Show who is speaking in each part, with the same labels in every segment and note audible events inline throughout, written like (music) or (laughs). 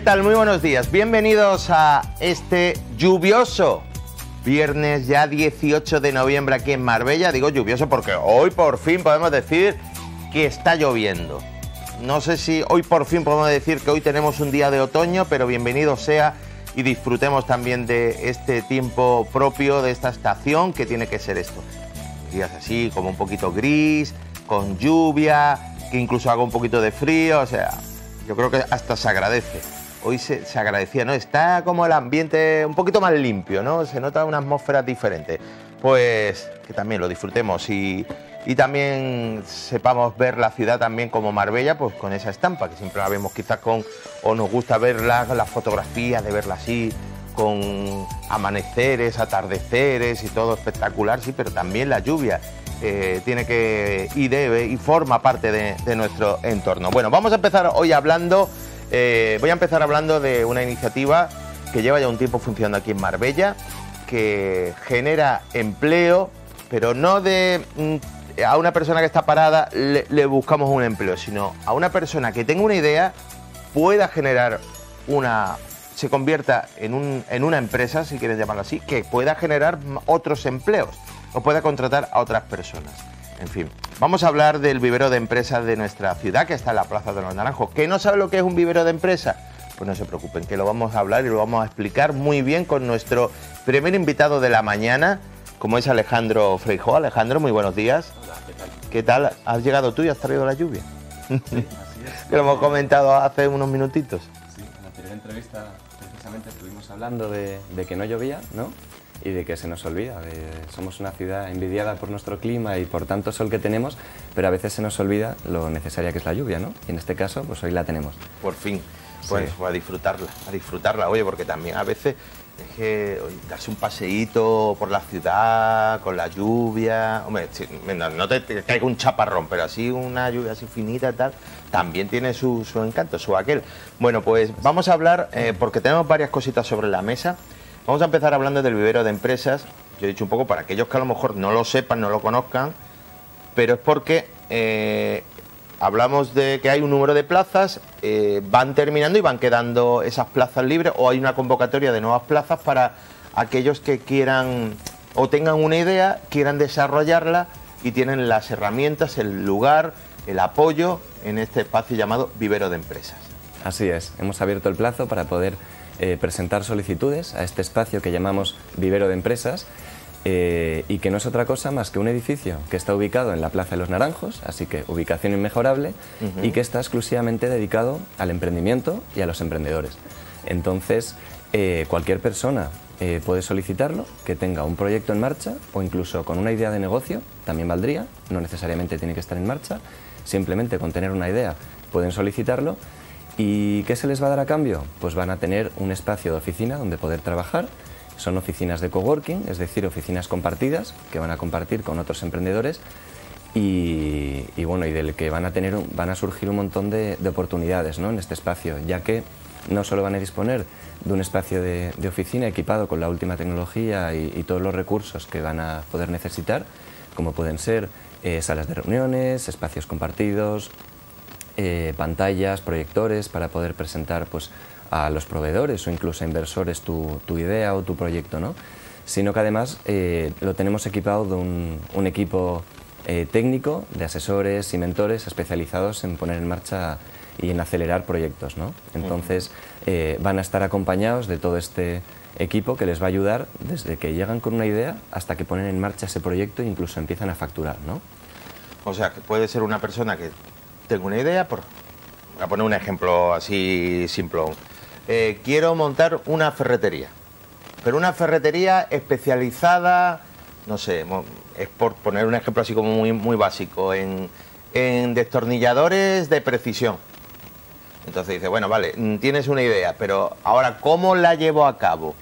Speaker 1: ¿Qué tal? Muy buenos días. Bienvenidos a este lluvioso viernes ya 18 de noviembre aquí en Marbella. Digo lluvioso porque hoy por fin podemos decir que está lloviendo. No sé si hoy por fin podemos decir que hoy tenemos un día de otoño, pero bienvenido sea y disfrutemos también de este tiempo propio de esta estación que tiene que ser esto. Días así, como un poquito gris, con lluvia, que incluso haga un poquito de frío, o sea, yo creo que hasta se agradece hoy se, agradecía, ¿no? Está como el ambiente un poquito más limpio, ¿no? Se nota una atmósfera diferente. Pues que también lo disfrutemos y, también sepamos ver la ciudad también como Marbella, pues con esa estampa, que siempre la vemos quizás con, o nos gusta verla, las fotografías, de verla así, con amaneceres, atardeceres y todo espectacular, sí, pero también la lluvia. Eh, tiene que y debe y forma parte de, de nuestro entorno. Bueno, vamos a empezar hoy hablando eh, voy a empezar hablando de una iniciativa que lleva ya un tiempo funcionando aquí en Marbella, que genera empleo, pero no de mm, a una persona que está parada le, buscamos un empleo, sino a una persona que tenga una idea pueda generar una se convierta en, en una empresa, si quieres llamarlo así, que pueda generar otros empleos o pueda contratar a otras personas. En fin, vamos a hablar del vivero de empresas de nuestra ciudad, que está en la Plaza de los Naranjos. ¿Que no sabe lo que es un vivero de empresas? Pues no se preocupen, que lo vamos a hablar y lo vamos a explicar muy bien con nuestro primer invitado de la mañana, como es Alejandro Freijo. Alejandro, muy buenos días.
Speaker 2: Hola, ¿qué tal?
Speaker 1: ¿Qué tal? ¿Has llegado tú y has traído la lluvia? Sí, (laughs) así es. lo hemos comentado hace unos minutitos.
Speaker 2: Sí, en la anterior entrevista precisamente estuvimos hablando de, de que no llovía, ¿no? Y de que se nos olvida. somos una ciudad envidiada por nuestro clima y por tanto sol que tenemos, pero a veces se nos olvida lo necesaria que es la lluvia, ¿no? Y en este caso, pues hoy la tenemos.
Speaker 1: Por fin, pues a disfrutarla, a disfrutarla, oye, porque también a veces es que darse un paseíto por la ciudad con la lluvia, hombre, no, te, caiga un chaparrón, pero así una lluvia así finita y tal, también tiene su, encanto, su aquel. Bueno, pues vamos a hablar, eh, porque tenemos varias cositas sobre la mesa. Vamos a empezar hablando del vivero de empresas. Yo he dicho un poco para aquellos que a lo mejor no lo sepan, no lo conozcan, pero es porque eh, hablamos de que hay un número de plazas, eh, van terminando y van quedando esas plazas libres o hay una convocatoria de nuevas plazas para aquellos que quieran o tengan una idea, quieran desarrollarla y tienen las herramientas, el lugar, el apoyo en este espacio llamado vivero de empresas.
Speaker 2: Así es, hemos abierto el plazo para poder eh, presentar solicitudes a este espacio que llamamos vivero de empresas eh, y que no es otra cosa más que un edificio que está ubicado en la Plaza de los Naranjos, así que ubicación inmejorable, y que está exclusivamente dedicado al emprendimiento y a los emprendedores. Entonces, eh, cualquier persona puede solicitarlo, que tenga un proyecto en marcha o incluso con una idea de negocio, también valdría, no necesariamente tiene que estar en marcha, simplemente con tener una idea pueden solicitarlo ¿Y qué se les va a dar a cambio? Pues van a tener un espacio de oficina donde poder trabajar. Son oficinas de coworking, es decir, oficinas compartidas que van a compartir con otros emprendedores y, bueno, y del que van a, tener, van a surgir un montón de, oportunidades ¿no? en este espacio, ya que no solo van a disponer de un espacio de, oficina equipado con la última tecnología y, todos los recursos que van a poder necesitar, como pueden ser eh, salas de reuniones, espacios compartidos, eh, pantallas, proyectores para poder presentar pues, a los proveedores o incluso a inversores tu, idea o tu proyecto, ¿no? sino que además eh, lo tenemos equipado de un, equipo eh, técnico de asesores y mentores especializados en poner en marcha y en acelerar proyectos. ¿no? Entonces van a estar acompañados de todo este equipo que les va a ayudar desde que llegan con una idea hasta que ponen en marcha ese proyecto e incluso empiezan a facturar. ¿no?
Speaker 1: O sea, que puede ser una persona que tengo una idea, por, voy a poner un ejemplo así simple. Eh, quiero montar una ferretería, pero una ferretería especializada, no sé, es por poner un ejemplo así como muy, muy básico, en, destornilladores de precisión. Entonces dice, bueno, vale, mm, tienes una idea, pero ahora, ¿cómo la llevo a cabo?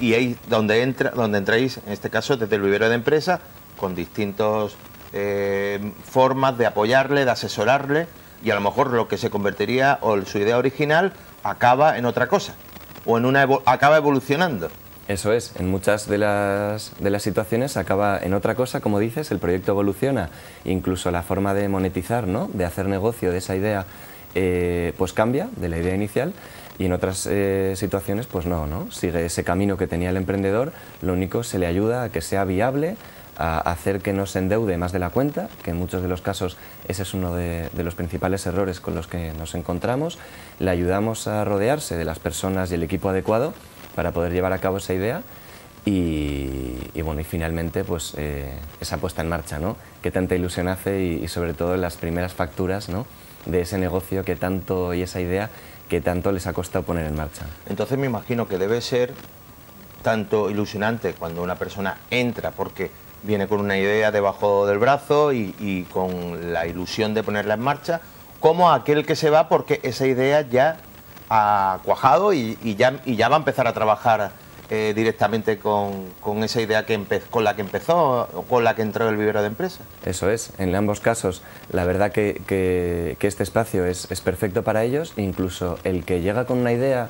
Speaker 1: Y, ahí donde, entra, donde entráis, en este caso, desde el vivero de empresa, con distintos eh, formas de apoyarle, de asesorarle y a lo mejor lo que se convertiría o su idea original acaba en otra cosa o en una acaba evolucionando.
Speaker 2: Eso es, en muchas de las, de las situaciones acaba en otra cosa, como dices, el proyecto evoluciona, incluso la forma de monetizar, ¿no? de hacer negocio de esa idea eh, pues cambia de la idea inicial y en otras eh, situaciones pues no, no, sigue ese camino que tenía el emprendedor, lo único se le ayuda a que sea viable, a hacer que no se endeude más de la cuenta, que en muchos de los casos ese es uno de, los principales errores con los que nos encontramos, le ayudamos a rodearse de las personas y el equipo adecuado para poder llevar a cabo esa idea y, bueno, y finalmente pues eh, esa puesta en marcha, ¿no? Que tanta ilusión hace y, y sobre todo las primeras facturas, ¿no? De ese negocio que tanto y esa idea que tanto les ha costado poner en marcha.
Speaker 1: Entonces me imagino que debe ser tanto ilusionante cuando una persona entra porque viene con una idea debajo del brazo y, con la ilusión de ponerla en marcha, como aquel que se va porque esa idea ya ha cuajado y, ya, va a empezar a trabajar eh, directamente con, esa idea que con la que empezó o con la que entró el vivero de empresa.
Speaker 2: Eso es, en ambos casos la verdad que, este espacio es, perfecto para ellos, incluso el que llega con una idea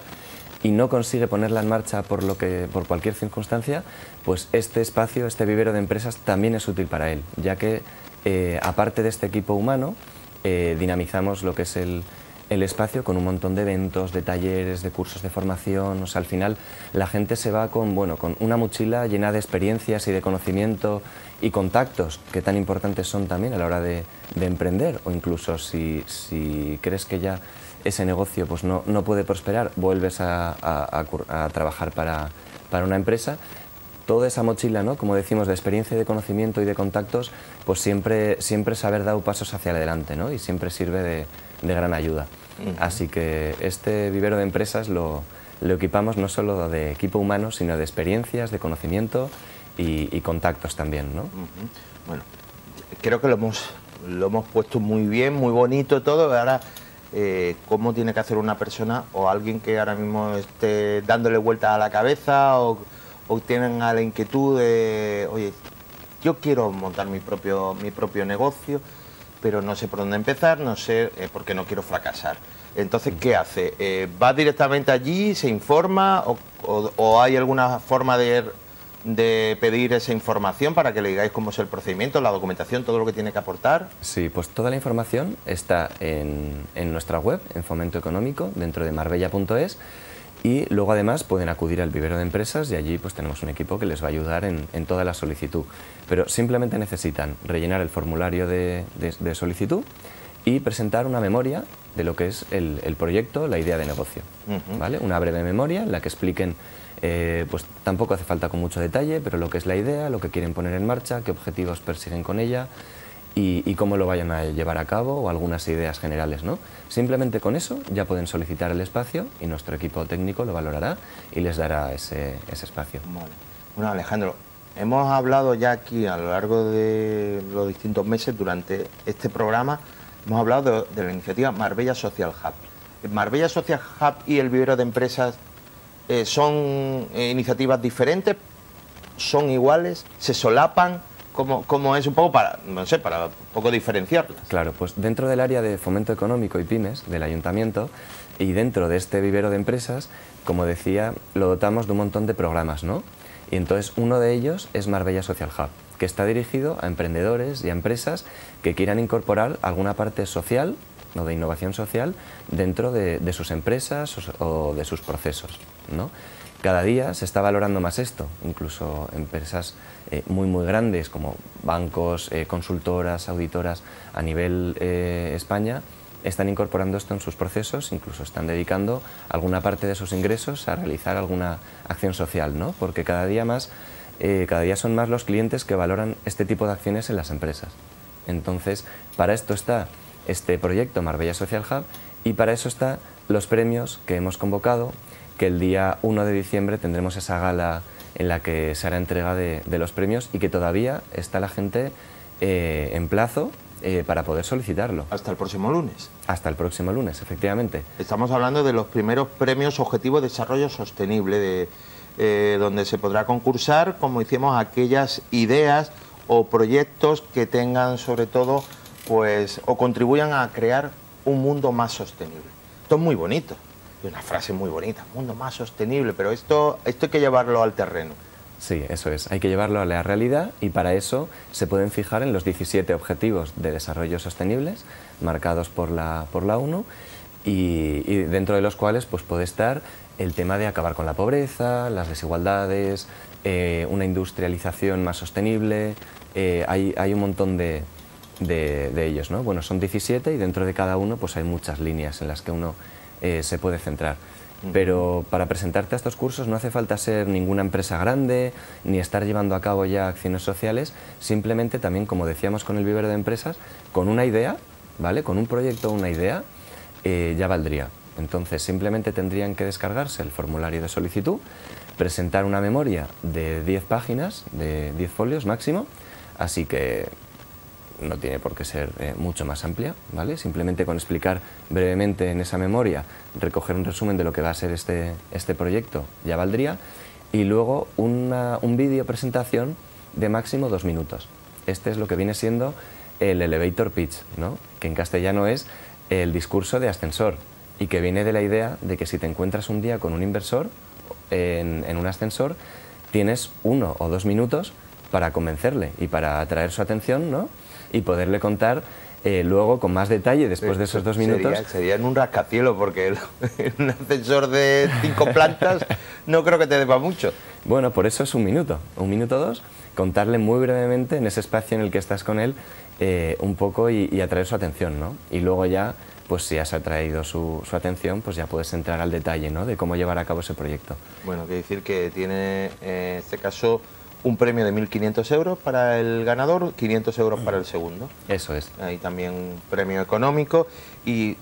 Speaker 2: y no consigue ponerla en marcha por, lo que, por cualquier circunstancia, pues este espacio, este vivero de empresas también es útil para él, ya que eh, aparte de este equipo humano, eh, dinamizamos lo que es el, el espacio con un montón de eventos, de talleres, de cursos de formación. O al final la gente se va con, bueno, con una mochila llena de experiencias y de conocimiento y contactos que tan importantes son también a la hora de, emprender. O incluso si, crees que ya ese negocio pues no, no puede prosperar, vuelves a, trabajar para, para una empresa toda esa mochila, ¿no? como decimos, de experiencia, de conocimiento y de contactos, pues siempre, siempre saber dar pasos hacia adelante ¿no? y siempre sirve de, de gran ayuda. Así que este vivero de empresas lo, equipamos no solo de equipo humano, sino de experiencias, de conocimiento y, contactos también. ¿no?
Speaker 1: Bueno, creo que lo hemos, lo hemos puesto muy bien, muy bonito todo. Ahora, eh, ¿cómo tiene que hacer una persona o alguien que ahora mismo esté dándole vuelta a la cabeza o, o tienen a la inquietud de, oye, yo quiero montar mi propio, mi propio negocio? pero no sé por dónde empezar, no sé eh, por qué no quiero fracasar. Entonces, ¿qué hace? Eh, ¿Va directamente allí, se informa o, hay alguna forma de, pedir esa información para que le digáis cómo es el procedimiento, la documentación, todo lo que tiene que aportar?
Speaker 2: Sí, pues toda la información está en, en nuestra web, en Fomento Económico, dentro de marbella.es y luego además pueden acudir al vivero de empresas y allí pues tenemos un equipo que les va a ayudar en, toda la solicitud. Pero simplemente necesitan rellenar el formulario de, solicitud y presentar una memoria de lo que es el, proyecto, la idea de negocio. ¿vale? Una breve memoria en la que expliquen, eh, pues tampoco hace falta con mucho detalle, pero lo que es la idea, lo que quieren poner en marcha, qué objetivos persiguen con ella, y, cómo lo vayan a llevar a cabo o algunas ideas generales. ¿no? Simplemente con eso ya pueden solicitar el espacio y nuestro equipo técnico lo valorará y les dará ese, ese espacio.
Speaker 1: Bueno, Alejandro, hemos hablado ya aquí a lo largo de los distintos meses durante este programa, hemos hablado de, la iniciativa Marbella Social Hub. Marbella Social Hub y el vivero de empresas eh, son eh, iniciativas diferentes, son iguales, se solapan cómo, es un poco para, no sé, para un poco diferenciarlas.
Speaker 2: Claro, pues dentro del área de fomento económico y pymes del ayuntamiento y dentro de este vivero de empresas, como decía, lo dotamos de un montón de programas, ¿no? Y entonces uno de ellos es Marbella Social Hub, que está dirigido a emprendedores y a empresas que quieran incorporar alguna parte social o de innovación social dentro de, de sus empresas o, de sus procesos, ¿no? Cada día se está valorando más esto, incluso empresas eh, muy muy grandes como bancos, eh, consultoras, auditoras a nivel eh, España están incorporando esto en sus procesos, incluso están dedicando alguna parte de sus ingresos a realizar alguna acción social, ¿no? porque cada día, más, cada día son más los clientes que valoran este tipo de acciones en las empresas. Entonces, para esto está este proyecto Marbella Social Hub y para eso están los premios que hemos convocado que el día 1 de diciembre tendremos esa gala en la que se hará entrega de, los premios y que todavía está la gente eh, en plazo eh, para poder solicitarlo.
Speaker 1: Hasta el próximo lunes.
Speaker 2: Hasta el próximo lunes, efectivamente.
Speaker 1: Estamos hablando de los primeros premios Objetivo de Desarrollo Sostenible, de, eh, donde se podrá concursar, como hicimos, aquellas ideas o proyectos que tengan sobre todo, pues, o contribuyan a crear un mundo más sostenible. Esto es muy bonito una frase muy bonita, mundo más sostenible, pero esto, esto hay que llevarlo al terreno.
Speaker 2: Sí, eso es. Hay que llevarlo a la realidad y para eso se pueden fijar en los 17 objetivos de desarrollo sostenibles marcados por la, por la ONU y, dentro de los cuales pues, puede estar el tema de acabar con la pobreza, las desigualdades, eh, una industrialización más sostenible. Eh, hay, hay, un montón de, de, ellos. ¿no? Bueno, son 17 y dentro de cada uno pues, hay muchas líneas en las que uno eh, se puede centrar. Pero para presentarte a estos cursos no hace falta ser ninguna empresa grande ni estar llevando a cabo ya acciones sociales, simplemente también, como decíamos con el vivero de empresas, con una idea, ¿vale? Con un proyecto o una idea, eh, ya valdría. Entonces simplemente tendrían que descargarse el formulario de solicitud, presentar una memoria de 10 páginas, de 10 folios máximo, así que no tiene por qué ser eh, mucho más amplia, ¿vale? Simplemente con explicar brevemente en esa memoria, recoger un resumen de lo que va a ser este, este proyecto ya valdría, y luego un vídeo presentación de máximo dos minutos. Este es lo que viene siendo el elevator pitch, ¿no? que en castellano es el discurso de ascensor, y que viene de la idea de que si te encuentras un día con un inversor en, en un ascensor, tienes uno o dos minutos para convencerle y para atraer su atención, ¿no? y poderle contar eh, luego con más detalle después de esos dos minutos.
Speaker 1: Sería, en un rascacielos porque en (laughs) un ascensor de cinco plantas no creo que te deba mucho.
Speaker 2: Bueno, por eso es un minuto, un minuto dos, contarle muy brevemente en ese espacio en el que estás con él eh, un poco y, atraer su atención, ¿no? Y luego ya, pues si has atraído su, su, atención, pues ya puedes entrar al detalle, ¿no? De cómo llevar a cabo ese proyecto.
Speaker 1: Bueno, quiere decir que tiene eh, en este caso un premio de 1.500 euros para el ganador, 500 euros para el segundo.
Speaker 2: Eso es.
Speaker 1: Hay también premio económico y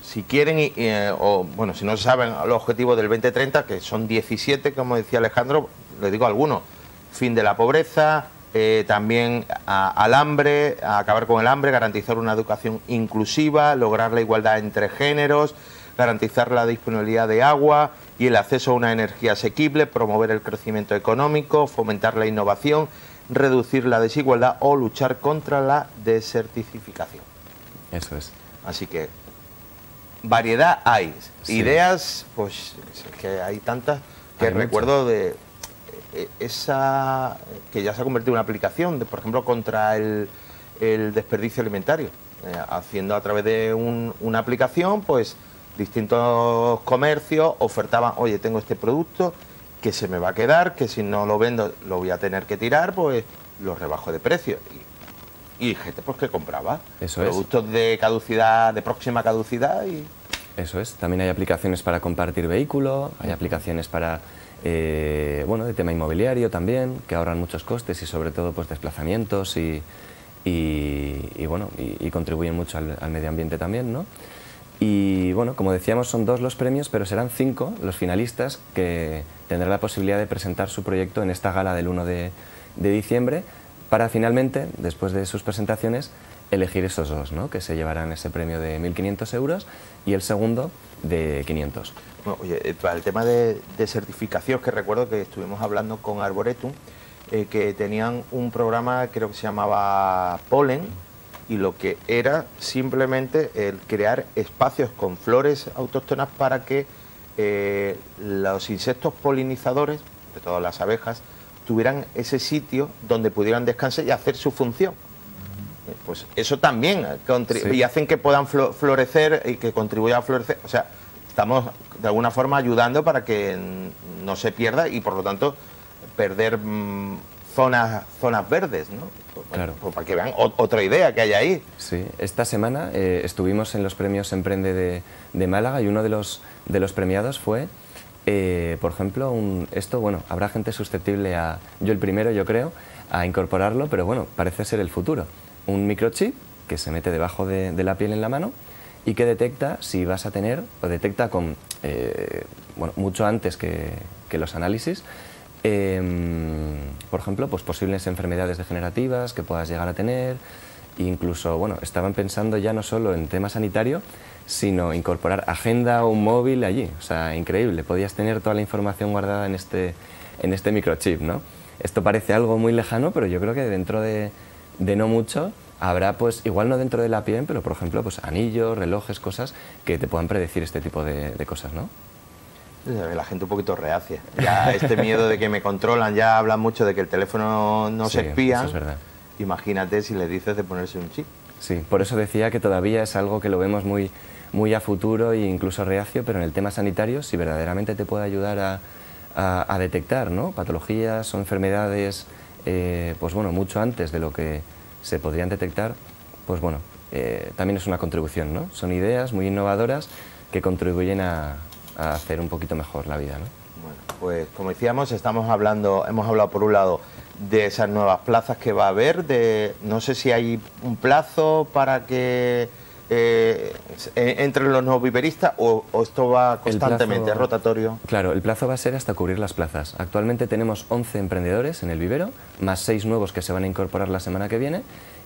Speaker 1: si quieren, eh, o bueno, si no saben los objetivos del 2030, que son 17, como decía Alejandro, les digo algunos, fin de la pobreza, eh, también al hambre, a acabar con el hambre, garantizar una educación inclusiva, lograr la igualdad entre géneros, garantizar la disponibilidad de agua y el acceso a una energía asequible, promover el crecimiento económico, fomentar la innovación, reducir la desigualdad o luchar contra la desertificación.
Speaker 2: Eso es.
Speaker 1: Así que variedad hay. Ideas, pues que hay tantas que recuerdo de eh, esa que ya se ha convertido en una aplicación, de, por ejemplo, contra el, desperdicio alimentario. Eh, haciendo a través de una aplicación, pues distintos comercios ofertaban, oye, tengo este producto que se me va a quedar, que si no lo vendo lo voy a tener que tirar, pues lo rebajo de precio. Y, gente pues que compraba
Speaker 2: Eso
Speaker 1: productos de caducidad, de próxima caducidad y...
Speaker 2: Eso es, también hay aplicaciones para compartir vehículos, hay aplicaciones para, eh, bueno, de tema inmobiliario también, que ahorran muchos costes y sobre todo pues desplazamientos y, y, bueno, y, contribuyen mucho al, al medio ambiente también, ¿no? Y bueno, como decíamos, son dos los premios, pero serán cinco los finalistas que tendrán la posibilidad de presentar su proyecto en esta gala del 1 de, diciembre para finalmente, después de sus presentaciones, elegir esos dos, ¿no? que se llevarán ese premio de 1.500 euros y el segundo de 500.
Speaker 1: oye, eh, para el tema de, certificación, que recuerdo que estuvimos hablando con Arboretum, eh, que tenían un programa, creo que se llamaba Polen, y lo que era simplemente el crear espacios con flores autóctonas para que eh, los insectos polinizadores, de todas las abejas, tuvieran ese sitio donde pudieran descansar y hacer su función. Eh, pues eso también y hacen que puedan florecer y que contribuya a florecer. O sea, estamos de alguna forma ayudando para que no se pierda y por lo tanto perder mm, zonas, zonas verdes, ¿no? Pues, claro. Pues para que vean otra idea que hay ahí.
Speaker 2: Sí, esta semana eh, estuvimos en los premios Emprende de, de, Málaga y uno de los, de los premiados fue, eh, por ejemplo, un, esto, bueno, habrá gente susceptible a, yo el primero yo creo, a incorporarlo, pero bueno, parece ser el futuro. Un microchip que se mete debajo de, de la piel en la mano y que detecta si vas a tener, o detecta con, eh, bueno, mucho antes que, que los análisis, Em, por ejemplo, pues posibles enfermedades degenerativas que puedas llegar a tener, incluso, bueno, estaban pensando ya no solo en tema sanitario, sino incorporar agenda o un móvil allí, o sea, increíble, podías tener toda la información guardada en este, en este microchip, ¿no? Esto parece algo muy lejano, pero yo creo que dentro de, de no mucho habrá, pues, igual no dentro de la piel, pero por ejemplo, pues anillos, relojes, cosas que te puedan predecir este tipo de, de cosas, ¿no?
Speaker 1: La gente un poquito reacia. Ya (laughs) este miedo de que me controlan, ya hablan mucho de que el teléfono no se espía.
Speaker 2: Es.
Speaker 1: Imagínate si le dices de ponerse un chip.
Speaker 2: Sí, por eso decía que todavía es algo que lo vemos muy, muy a futuro e incluso reacio, pero en el tema sanitario, si verdaderamente te puede ayudar a, detectar ¿no? patologías o enfermedades, eh, pues bueno, mucho antes de lo que se podrían detectar, pues bueno, eh, también es una contribución, ¿no? Son ideas muy innovadoras que contribuyen a, hacer un poquito mejor la vida, ¿no?
Speaker 1: Bueno, pues como decíamos, estamos hablando, hemos hablado por un lado de esas nuevas plazas que va a haber, de no sé si hay un plazo para que eh, entre los nuevos viveristas o, esto va constantemente, rotatorio?
Speaker 2: Claro, el plazo va a ser hasta cubrir las plazas. Actualmente tenemos 11 emprendedores en el vivero, más 6 nuevos que se van a incorporar la semana que viene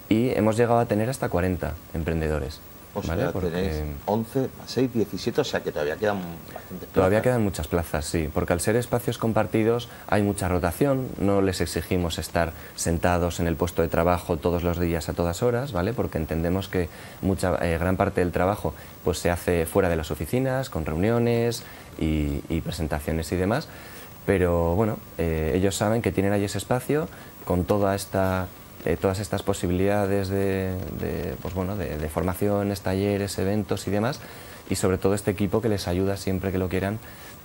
Speaker 2: y hemos llegado a tener hasta 40 emprendedores.
Speaker 1: O sea, tenéis 11, 6, 17, o sea que todavía quedan bastantes
Speaker 2: Todavía quedan muchas plazas, sí, porque al ser espacios compartidos hay mucha rotación, no les exigimos estar sentados en el puesto de trabajo todos los días a todas horas, ¿vale? Porque entendemos que mucha, eh, gran parte del trabajo pues, se hace fuera de las oficinas, con reuniones y, presentaciones y demás, pero bueno, eh, ellos saben que tienen ahí ese espacio con toda esta eh, todas estas posibilidades de, pues bueno, de, formaciones, talleres, eventos y demás, y sobre todo este equipo que les ayuda siempre que lo quieran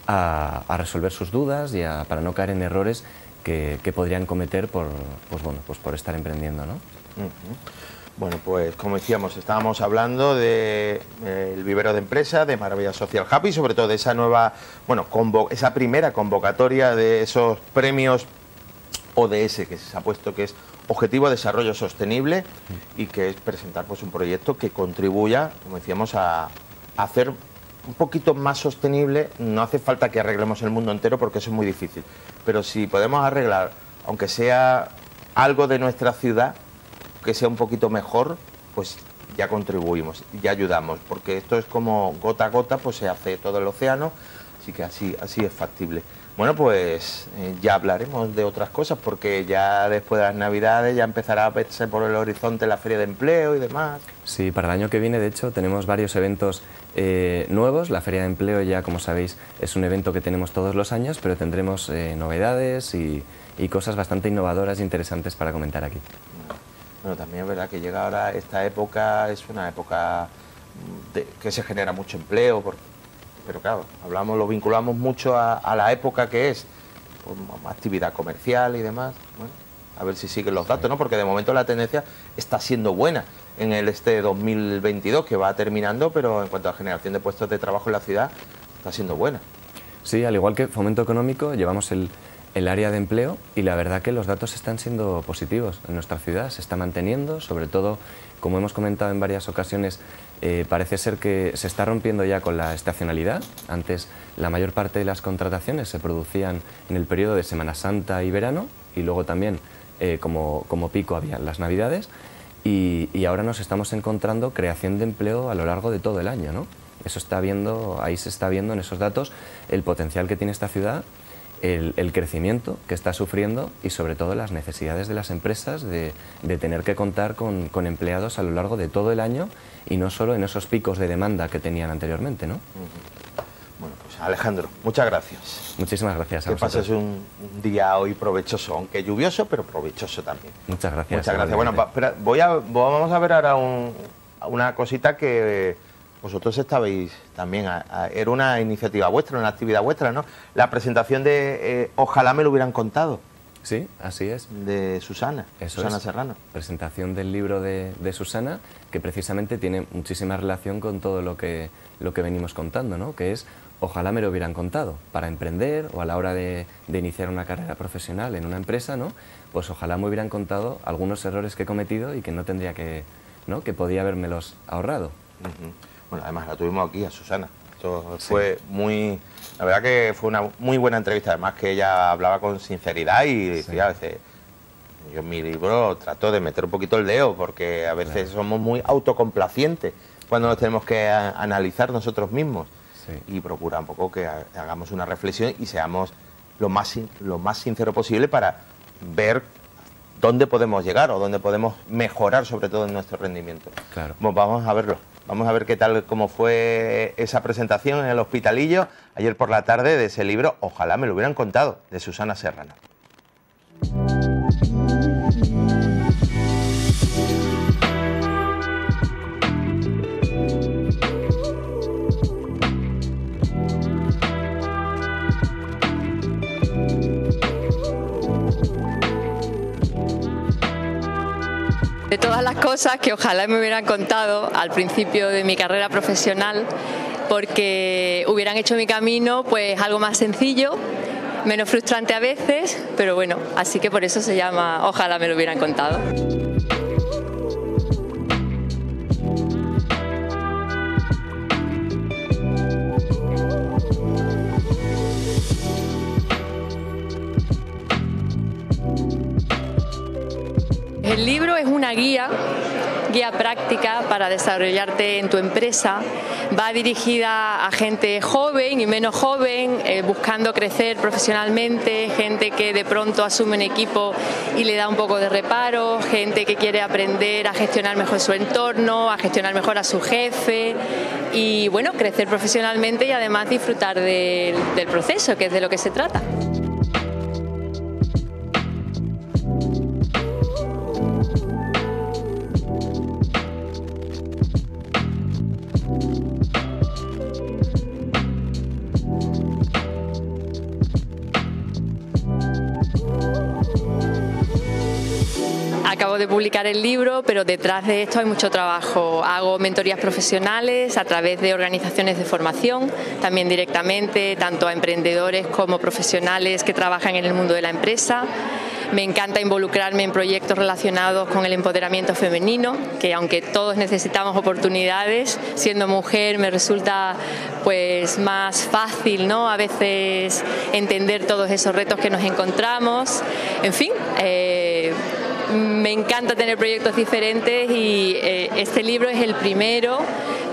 Speaker 2: a, resolver sus dudas y para no caer en errores que, podrían cometer por, pues bueno, pues por estar emprendiendo. ¿no?
Speaker 1: Bueno, pues como decíamos, estábamos hablando del de, eh, vivero de empresa, de Maravilla Social Happy, sobre todo de esa nueva, bueno, esa primera convocatoria de esos premios ODS que se ha puesto que es Objetivo de Desarrollo Sostenible y que es presentar pues, un proyecto que contribuya, como decíamos, a, hacer un poquito más sostenible. No hace falta que arreglemos el mundo entero porque eso es muy difícil, pero si podemos arreglar, aunque sea algo de nuestra ciudad, que sea un poquito mejor, pues ya contribuimos, ya ayudamos, porque esto es como gota a gota, pues se hace todo el océano, así que así, así es factible. Bueno, pues eh, ya hablaremos de otras cosas porque ya después de las Navidades ya empezará a verse por el horizonte la feria de empleo y demás.
Speaker 2: Sí, para el año que viene de hecho tenemos varios eventos eh, nuevos. La feria de empleo ya, como sabéis, es un evento que tenemos todos los años, pero tendremos eh, novedades y, cosas bastante innovadoras e interesantes para comentar aquí.
Speaker 1: Bueno, también es verdad que llega ahora esta época, es una época que se genera mucho empleo, porque pero claro, hablamos, lo vinculamos mucho a, la época que es, actividad comercial y demás. Bueno, a ver si siguen los datos, ¿no? Porque de momento la tendencia está siendo buena en el este 2022 que va terminando, pero en cuanto a generación de puestos de trabajo en la ciudad, está siendo buena.
Speaker 2: Sí, al igual que fomento económico, llevamos el, el área de empleo y la verdad que los datos están siendo positivos en nuestra ciudad, se está manteniendo, sobre todo, como hemos comentado en varias ocasiones, eh, parece ser que se está rompiendo ya con la estacionalidad. Antes la mayor parte de las contrataciones se producían en el periodo de Semana Santa y verano y luego también eh, como, como, pico había las Navidades y, ahora nos estamos encontrando creación de empleo a lo largo de todo el año. ¿no? Eso está viendo, ahí se está viendo en esos datos el potencial que tiene esta ciudad el, crecimiento que está sufriendo y sobre todo las necesidades de las empresas de, tener que contar con, empleados a lo largo de todo el año y no solo en esos picos de demanda que tenían anteriormente. ¿no?
Speaker 1: Bueno, pues Alejandro, muchas gracias.
Speaker 2: Muchísimas gracias.
Speaker 1: A que pases un, día hoy provechoso, aunque lluvioso, pero provechoso también.
Speaker 2: Muchas gracias.
Speaker 1: Muchas gracias. Bueno, voy a, vamos a ver ahora una cosita que vosotros estabais también, era una iniciativa vuestra, una actividad vuestra, ¿no? La presentación de eh, Ojalá me lo hubieran contado.
Speaker 2: Sí, así es.
Speaker 1: De Susana, Susana Serrano.
Speaker 2: Presentación del libro de, Susana, que precisamente tiene muchísima relación con todo lo que, lo que venimos contando, ¿no? Que es ojalá me lo hubieran contado para emprender o a la hora de, iniciar una carrera profesional en una empresa, ¿no? Pues ojalá me hubieran contado algunos errores que he cometido y que no tendría que, ¿no? Que podía habérmelos ahorrado.
Speaker 1: Bueno, además la tuvimos aquí a Susana. Esto fue muy. La verdad que fue una muy buena entrevista. Además que ella hablaba con sinceridad y decía a veces. Yo en mi libro trato de meter un poquito el dedo porque a veces somos muy autocomplacientes cuando nos tenemos que analizar nosotros mismos. Y procura un poco que hagamos una reflexión y seamos lo más, lo más sincero posible para ver dónde podemos llegar o dónde podemos mejorar sobre todo en nuestro rendimiento.
Speaker 2: Claro.
Speaker 1: vamos a verlo. Vamos a ver qué tal, cómo fue esa presentación en el hospitalillo ayer por la tarde de ese libro. Ojalá me lo hubieran contado, de Susana Serrano.
Speaker 3: Las cosas que ojalá me hubieran contado al principio de mi carrera profesional, porque hubieran hecho mi camino pues algo más sencillo, menos frustrante a veces, pero bueno, así que por eso se llama Ojalá me lo hubieran contado. El libro es una guía, guía práctica para desarrollarte en tu empresa. Va dirigida a gente joven y menos joven, eh, buscando crecer profesionalmente, gente que de pronto asume un equipo y le da un poco de reparo, gente que quiere aprender a gestionar mejor su entorno, a gestionar mejor a su jefe y bueno, crecer profesionalmente y además disfrutar del, del proceso, que es de lo que se trata. De publicar el libro, pero detrás de esto hay mucho trabajo. Hago mentorías profesionales a través de organizaciones de formación, también directamente, tanto a emprendedores como profesionales que trabajan en el mundo de la empresa. Me encanta involucrarme en proyectos relacionados con el empoderamiento femenino, que aunque todos necesitamos oportunidades, siendo mujer me resulta pues más fácil, ¿no? A veces entender todos esos retos que nos encontramos. En fin, eh, me encanta tener proyectos diferentes y eh, este libro es el primero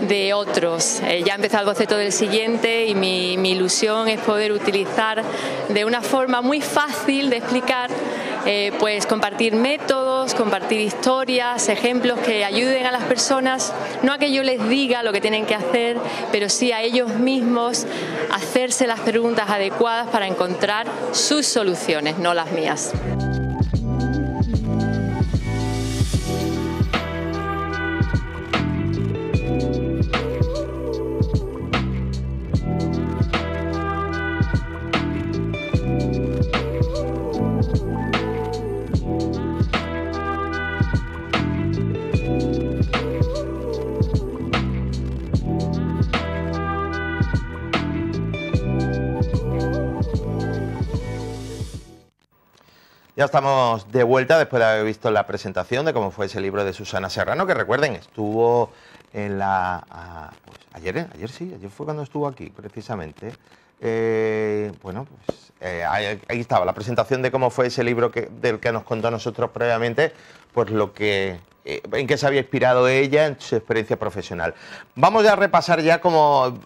Speaker 3: de otros. Eh, ya ha empezado el boceto del siguiente y mi, ilusión es poder utilizar de una forma muy fácil de explicar, eh, pues compartir métodos, compartir historias, ejemplos que ayuden a las personas, no a que yo les diga lo que tienen que hacer, pero sí a ellos mismos hacerse las preguntas adecuadas para encontrar sus soluciones, no las mías.
Speaker 1: Ya estamos de vuelta después de haber visto la presentación de cómo fue ese libro de Susana Serrano, que recuerden, estuvo en la... a- pues, ayer, ¿eh? ayer sí, ayer fue cuando estuvo aquí, precisamente. Eh, bueno, pues eh, ahí, estaba la presentación de cómo fue ese libro del que nos contó a nosotros previamente, pues lo que... en qué se había inspirado ella en su experiencia profesional. Vamos a repasar ya como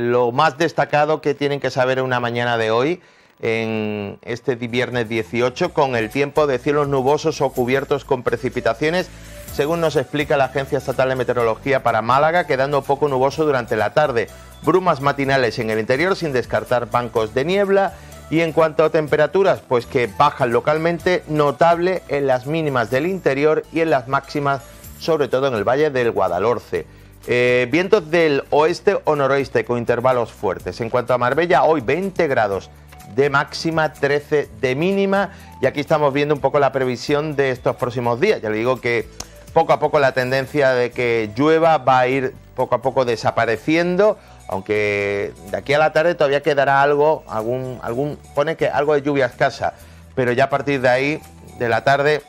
Speaker 1: lo más destacado que tienen que saber en una mañana de hoy en este viernes 18 con el tiempo de cielos nubosos o cubiertos con precipitaciones, según nos explica la Agencia Estatal de Meteorología para Málaga, quedando poco nuboso durante la tarde. Brumas matinales en el interior sin descartar bancos de niebla. Y en cuanto a temperaturas, pues que bajan localmente, notable en las mínimas del interior y en las máximas, sobre todo en el valle del Guadalhorce. Eh, vientos del oeste o noroeste con intervalos fuertes. En cuanto a Marbella, hoy 20 grados de máxima, 13 de mínima. Y aquí estamos viendo un poco la previsión de estos próximos días. Ya le digo que poco a poco la tendencia de que llueva va a ir poco a poco desapareciendo. Aunque de aquí a la tarde todavía quedará algo, algún, algún, pone que algo de lluvia escasa. Pero ya a partir de ahí, de la tarde,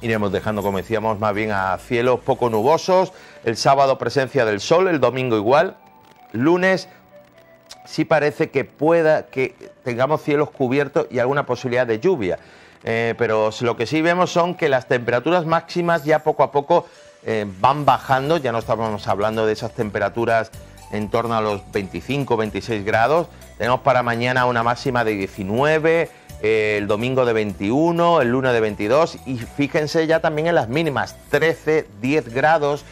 Speaker 1: iremos dejando, como decíamos, más bien a cielos poco nubosos. El sábado presencia del sol, el domingo igual. Lunes sí parece que pueda que tengamos cielos cubiertos y alguna posibilidad de lluvia. Eh, pero lo que sí vemos son que las temperaturas máximas ya poco a poco eh, van bajando. Ya no estamos hablando de esas temperaturas en torno a los 25, 26 grados. Tenemos para mañana una máxima de 19, eh, el domingo de 21, el lunes de 22 y fíjense ya también en las mínimas, 13, 10 grados.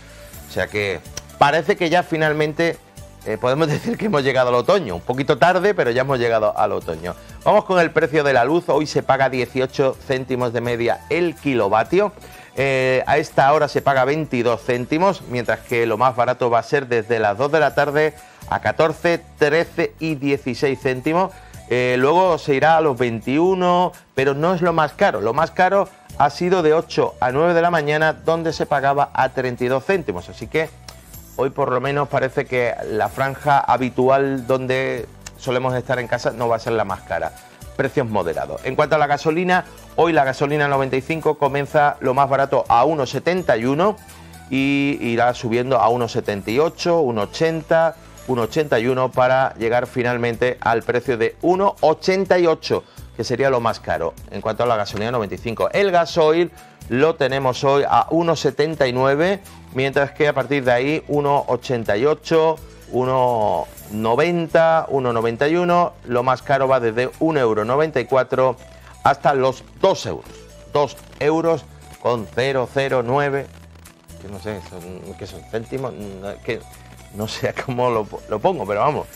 Speaker 1: O sea que parece que ya finalmente eh, podemos (laughs) decir que hemos llegado al otoño. Un poquito tarde, pero ya hemos llegado al otoño. Vamos con el precio de la luz. Hoy se paga 18 céntimos de media el kilovatio. Eh, a esta hora se paga 22 céntimos, mientras que lo más barato va a ser desde las 2 de la tarde a 14, 13 y 16 céntimos. Eh, luego se irá a los 21, pero no es lo más caro. Lo más caro ha sido de 8 a 9 de la mañana, donde se pagaba a 32 céntimos. Así que hoy por lo menos parece que la franja habitual donde solemos estar en casa no va a ser la más cara. Precios moderados. En cuanto a la gasolina, hoy la gasolina 95 comienza lo más barato a 1,71 y irá subiendo a 1,78, 1,80, 1,81 para llegar finalmente al precio de 1,88 que sería lo más caro en cuanto a la gasolina 95. El gasoil lo tenemos hoy a 1,79, mientras que a partir de ahí 1,88, 1,90, 1,91. Lo más caro va desde 1,94 hasta los 2 euros. 2 euros con 009, que no sé, son, que son céntimos, que no sé (laughs) cómo lo, pongo, pero vamos,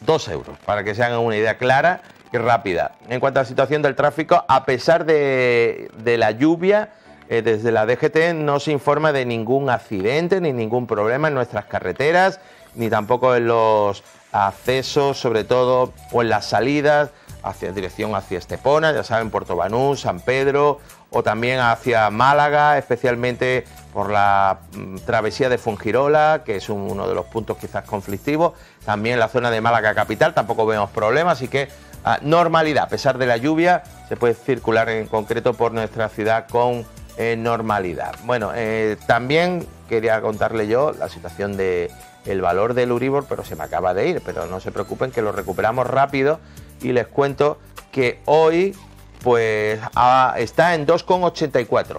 Speaker 1: 2 euros, para que se hagan una idea clara y rápida. En cuanto a la situación del tráfico, a pesar de, la lluvia, eh, desde la DGT no se informa de ningún accidente ni ningún problema en nuestras carreteras, ni tampoco en los accesos, sobre todo, o en las salidas hacia dirección hacia Estepona, ya saben, Puerto Banú, San Pedro, o también hacia Málaga, especialmente por la mm, travesía de Fungirola, que es uno de los puntos quizás conflictivos. También la zona de Málaga capital, tampoco vemos problemas, así que normalidad. A pesar de la lluvia, se puede circular en concreto por nuestra ciudad con eh, normalidad. Bueno, eh, también quería contarle yo la situación de el valor del Uribor, pero se me acaba de ir, pero no se preocupen que lo recuperamos rápido y les cuento que hoy pues está en 2,84.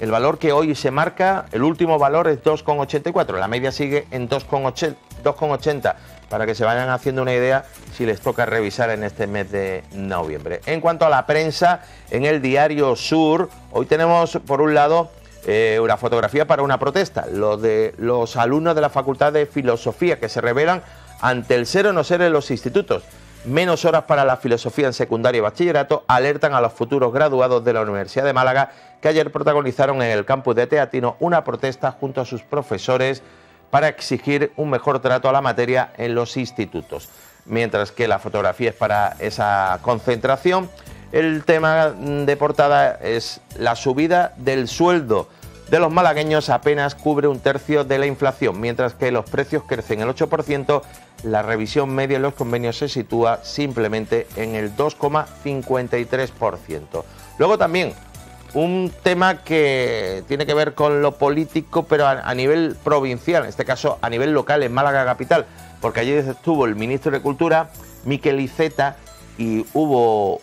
Speaker 1: El valor que hoy se marca, el último valor es 2,84, la media sigue en 2,80 para que se vayan haciendo una idea si les toca revisar en este mes de noviembre. En cuanto a la prensa, en el diario Sur, hoy tenemos por un lado eh, una fotografía para una protesta, lo de los alumnos de la Facultad de Filosofía que se revelan ante el ser o no ser en los institutos. Menos horas para la filosofía en secundaria y bachillerato alertan a los futuros graduados de la Universidad de Málaga que ayer protagonizaron en el campus de Teatino una protesta junto a sus profesores para exigir un mejor trato a la materia en los institutos. Mientras que la fotografía es para esa concentración, el tema de portada es la subida del sueldo de los malagueños apenas cubre un tercio de la inflación, mientras que los precios crecen el 8%, la revisión media en los convenios se sitúa simplemente en el 2,53%. Luego también un tema que tiene que ver con lo político, pero a, nivel provincial, en este caso a nivel local, en Málaga capital, porque allí estuvo el ministro de Cultura, Miquel Iceta, y hubo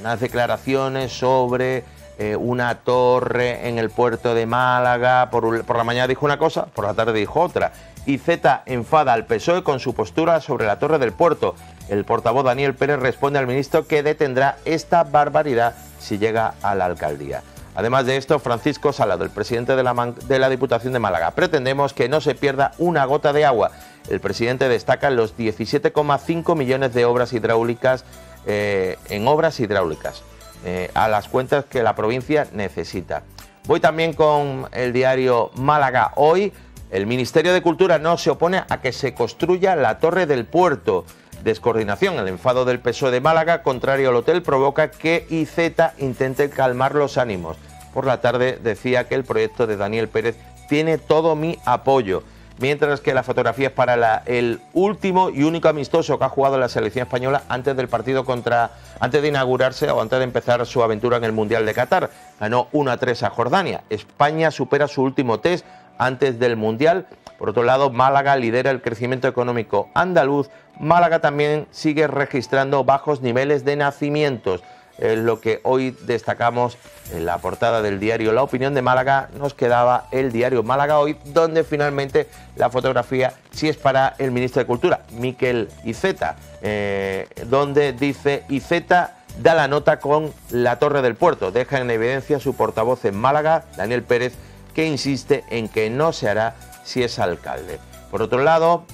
Speaker 1: unas declaraciones sobre eh, una torre en el puerto de Málaga. Por, la mañana dijo una cosa, por la tarde dijo otra. Iceta enfada al PSOE con su postura sobre la torre del puerto. El portavoz Daniel Pérez responde al ministro que detendrá esta barbaridad si llega a la alcaldía. Además de esto, Francisco Salado, el presidente de la, de la, Diputación de Málaga, pretendemos que no se pierda una gota de agua. El presidente destaca los 17,5 millones de obras hidráulicas eh, en obras hidráulicas, eh, a las cuentas que la provincia necesita. Voy también con el diario Málaga Hoy. El Ministerio de Cultura no se opone a que se construya la Torre del Puerto descoordinación. El enfado del PSOE de Málaga, contrario al hotel, provoca que IZ intente calmar los ánimos. Por la tarde decía que el proyecto de Daniel Pérez tiene todo mi apoyo. Mientras que la fotografía es para el último y único amistoso que ha jugado la selección española antes del partido contra. antes de inaugurarse o antes de empezar su aventura en el Mundial de Qatar. Ganó 1 a 3 a Jordania. España supera su último test antes del Mundial. Por otro lado, Málaga lidera el crecimiento económico andaluz Málaga también sigue registrando bajos niveles de nacimientos. Es lo que hoy destacamos en la portada del diario La Opinión de Málaga. Nos quedaba el diario Málaga hoy, donde finalmente la fotografía sí es para el ministro de Cultura, Miquel Iceta, eh, donde dice Iceta da la nota con la Torre del Puerto. Deja en evidencia su portavoz en Málaga, Daniel Pérez, que insiste en que no se hará si es alcalde. Por otro lado,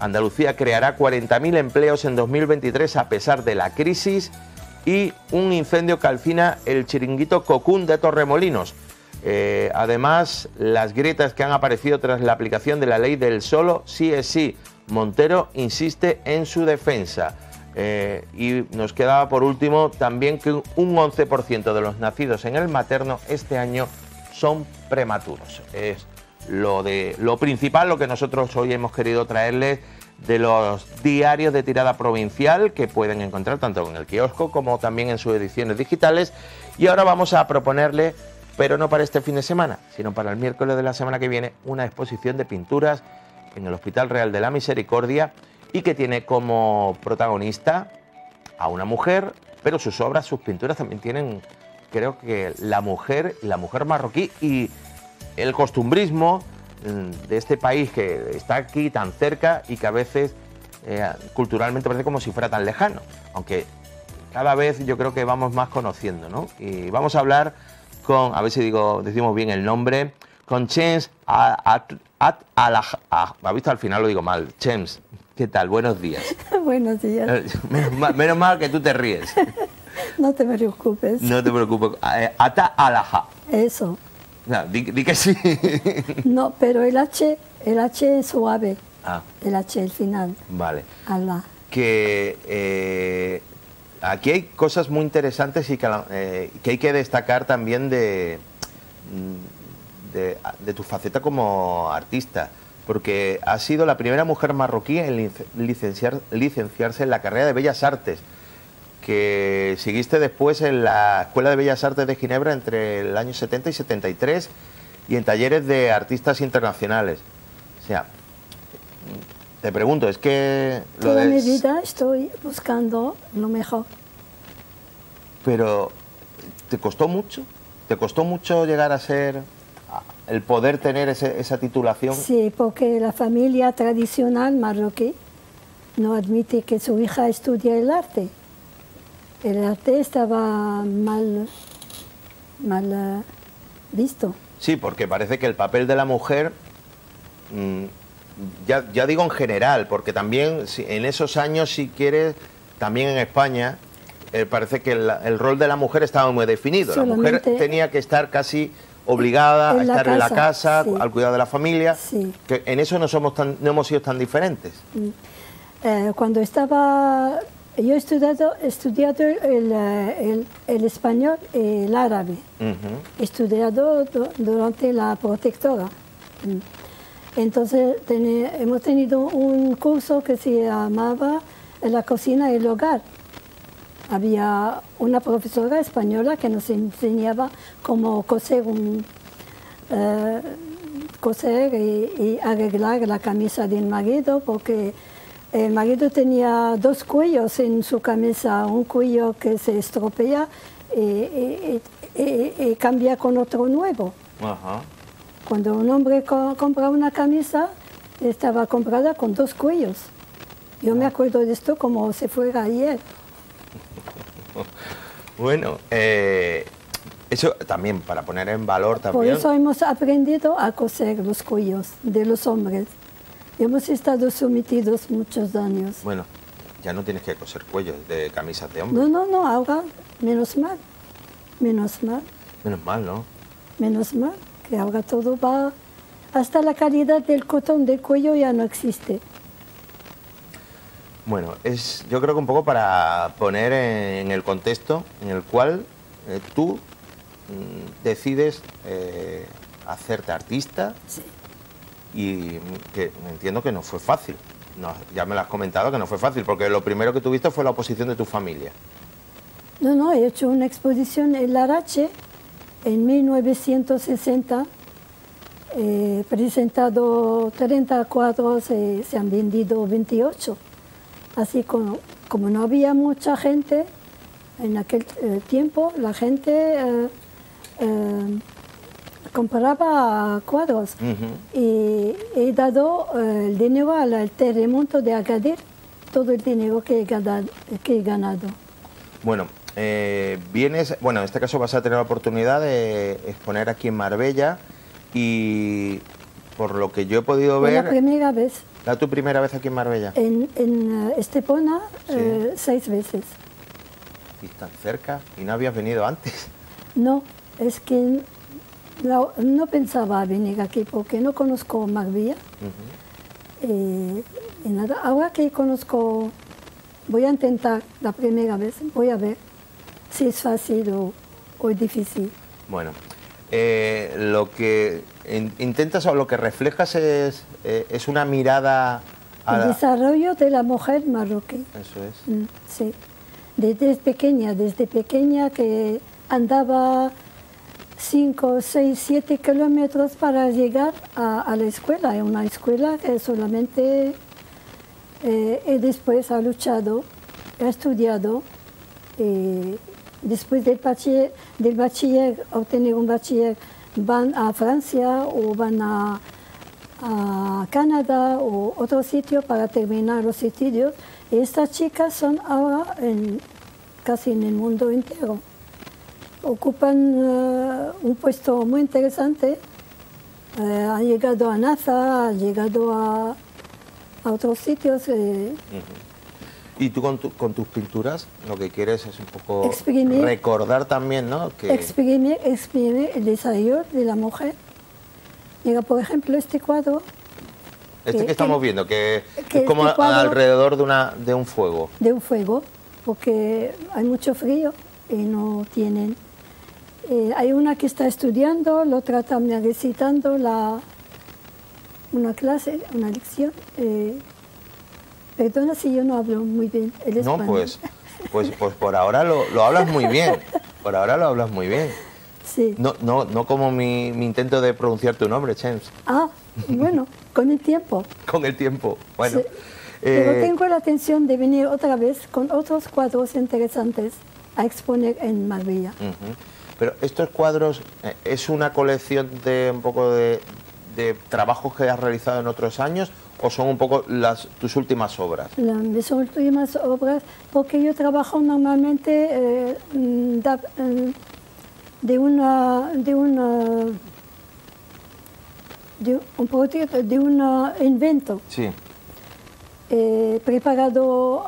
Speaker 1: Andalucía creará 40.000 empleos en 2023 a pesar de la crisis y un incendio calcina el chiringuito Cocún de Torremolinos. Eh, además, las grietas que han aparecido tras la aplicación de la ley del solo sí es sí. Montero insiste en su defensa. Eh, y nos quedaba por último también que un 11% de los nacidos en el materno este año son prematuros. Es lo, de, lo principal, lo que nosotros hoy hemos querido traerles de los diarios de tirada provincial que pueden encontrar tanto en el kiosco como también en sus ediciones digitales. Y ahora vamos a proponerle, pero no para este fin de semana, sino para el miércoles de la semana que viene, una exposición de pinturas en el Hospital Real de la Misericordia y que tiene como protagonista a una mujer, pero sus obras, sus pinturas también tienen, creo que la mujer, la mujer marroquí y el costumbrismo mm, de este país que está aquí tan cerca y que a veces eh, culturalmente parece como si fuera tan lejano, aunque cada vez yo creo que vamos más conociendo, ¿no? Y vamos a hablar con, a ver si digo, decimos bien el nombre, con James At, At, Ha visto al final lo digo mal, James, ¿qué tal? Buenos días. (laughs)
Speaker 4: Buenos días. Eh,
Speaker 1: menos mal, que tú te ríes. (laughs)
Speaker 4: no te preocupes.
Speaker 1: No te preocupes. Eh, Ata Alaja.
Speaker 4: Eso.
Speaker 1: No, di, que sí.
Speaker 4: no, pero el H, el H es suave. Ah. El H, el final.
Speaker 1: Vale.
Speaker 4: Allah.
Speaker 1: Que eh, aquí hay cosas muy interesantes y que, eh, que, hay que destacar también de, de, de, tu faceta como artista. Porque has sido la primera mujer marroquí en licenciar, licenciarse en la carrera de Bellas Artes que seguiste después en la Escuela de Bellas Artes de Ginebra entre el año 70 y 73 y en talleres de artistas internacionales. O sea, te pregunto, es que...
Speaker 4: Lo Toda mi vida estoy buscando lo mejor.
Speaker 1: Pero, ¿te costó mucho? ¿Te costó mucho llegar a ser, el poder tener esa titulación?
Speaker 4: Sí, porque la familia tradicional marroquí no admite que su hija estudie el arte el arte estaba mal, mal eh, visto.
Speaker 1: Sí, porque parece que el papel de la mujer, mm, ya, digo en general, porque también en esos años, si quieres, también en España, eh, parece que el, rol de la mujer estaba muy definido. la mujer tenía que estar casi obligada a estar en la casa, al cuidado de la familia. Que en eso no, somos tan, no hemos sido tan diferentes. Mm.
Speaker 4: Eh, cuando estaba yo he estudiado, estudiado el, el, español y el árabe. He estudiado durante la protectora. Mm. Entonces hemos tenido un curso que se llamaba La cocina y el hogar. Había una profesora española que nos enseñaba cómo coser, un, eh, coser y, y, arreglar la camisa del marido porque el marido tenía dos cuellos en su camisa, un cuello que se estropea y, cambia con otro nuevo. Cuando un hombre compra una camisa, estaba comprada con dos cuellos. Yo me ah. acuerdo de esto como si fuera ayer. (laughs)
Speaker 1: bueno, eh, eso también para poner en valor también.
Speaker 4: Por eso hemos aprendido a coser los cuellos de los hombres. Hemos estado sometidos muchos años.
Speaker 1: Bueno, ya no tienes que coser cuellos de camisas de hombre.
Speaker 4: No, no, no, ahora menos mal. Menos mal.
Speaker 1: Menos mal, ¿no?
Speaker 4: Menos mal, que ahora todo va... Hasta la calidad del cotón del cuello ya no existe.
Speaker 1: Bueno, es yo creo que un poco para poner en, el contexto en el cual eh, tú mm, decides eh, hacerte artista.
Speaker 4: Sí
Speaker 1: y que entiendo que no fue fácil. ya me lo has comentado que no fue fácil, porque lo primero que tuviste fue la oposición de tu familia.
Speaker 4: No, no, he hecho una exposición en Larache en 1960. He presentado 30 cuadros, y se han vendido 28. Así como, como no había mucha gente en aquel eh, tiempo, la gente compraba cuadros y he dado eh, el dinero al terremoto de Agadir, todo el dinero que he ganado. Que he ganado.
Speaker 1: Bueno, eh, vienes, bueno, en este caso vas a tener la oportunidad de exponer aquí en Marbella y por lo que yo he podido ver,
Speaker 4: la primera vez.
Speaker 1: ¿era tu primera vez aquí en Marbella?
Speaker 4: En, en eh, Estepona,
Speaker 1: Sí.
Speaker 4: eh, seis veces.
Speaker 1: Y tan cerca, y no habías venido antes.
Speaker 4: No, es que no, no pensaba venir aquí porque no conozco Marbella. Eh, y nada, ahora que conozco, voy a intentar la primera vez, voy a ver si es fácil o, o es difícil.
Speaker 1: Bueno, eh, lo que in- intentas o lo que reflejas es, eh, es una mirada a
Speaker 4: El
Speaker 1: la-
Speaker 4: desarrollo de la mujer marroquí.
Speaker 1: Eso es.
Speaker 4: Mm, Sí, desde pequeña, desde pequeña que andaba 5, 6, 7 kilómetros para llegar a, la escuela, en una escuela que solamente eh, y después ha luchado, ha estudiado, eh, después del bachiller, del bachiller, obtener un bachiller, van a Francia o van a, Canadá o otro sitio para terminar los estudios. Y estas chicas son ahora en- casi en el mundo entero. Ocupan eh, un puesto muy interesante. Eh, han llegado a NASA, han llegado a, a otros sitios. eh,
Speaker 1: Y tú con, tu- con tus pinturas lo que quieres es un poco
Speaker 4: Exprimir.
Speaker 1: recordar también, ¿no? Que
Speaker 4: exprimir, exprimir el desarrollo de la mujer. Llega, por ejemplo, este cuadro
Speaker 1: este
Speaker 4: que-
Speaker 1: que estamos
Speaker 4: que-
Speaker 1: viendo, que,
Speaker 4: que
Speaker 1: es como
Speaker 4: este cuadro-
Speaker 1: alrededor de, una, de un fuego.
Speaker 4: de un fuego, porque hay mucho frío y no tienen. Eh, hay una que está estudiando, la otra también recitando la, una clase, una lección. eh, perdona si yo no hablo muy bien el
Speaker 1: No, pues, pues, pues por ahora lo, lo hablas muy bien. Por ahora lo hablas muy bien.
Speaker 4: Sí.
Speaker 1: No, no, no como mi, mi intento de pronunciar tu nombre, James,
Speaker 4: Ah, bueno, con el tiempo. (laughs)
Speaker 1: con el tiempo. Bueno,
Speaker 4: Sí. Pero
Speaker 1: eh,
Speaker 4: tengo la intención de venir otra vez con otros cuadros interesantes a exponer en Marbella.
Speaker 1: ujú. Pero estos cuadros, eh, ¿es una colección de un poco de, de trabajos que has realizado en otros años o son un poco las, tus últimas obras?
Speaker 4: La- mis últimas obras, porque yo trabajo normalmente eh, mm, da- mm, de una de una de un proyecto, de un invento.
Speaker 1: Sí.
Speaker 4: He preparado,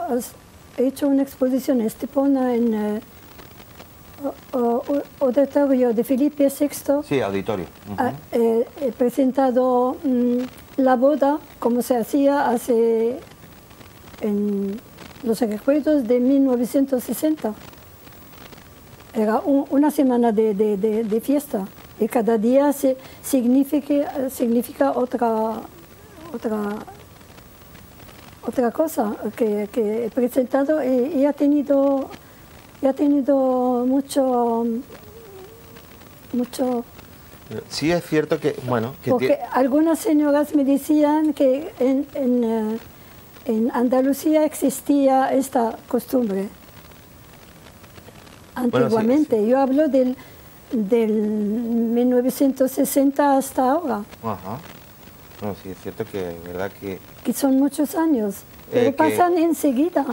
Speaker 4: he hecho una exposición en Estepona en eh, auditorio de Felipe VI.
Speaker 1: Sí, auditorio. ujú.
Speaker 4: Ah, eh, he presentado mm, la boda como se hacía hace en los recuerdos de 1960. Era un- una semana de, de- de- de fiesta y cada día se significa, significa otra, otra, otra cosa que, que he presentado y, y ha tenido, y ha tenido mucho, mucho
Speaker 1: Sí es cierto que, bueno, que
Speaker 4: porque algunas señoras me decían que en, en, eh, en Andalucía existía esta costumbre. Antiguamente, yo hablo del, del 1960 hasta ahora,
Speaker 1: Ajá. No, sí, es cierto que, verdad que...
Speaker 4: que son muchos años, pero
Speaker 1: Eh, que-
Speaker 4: pasan enseguida,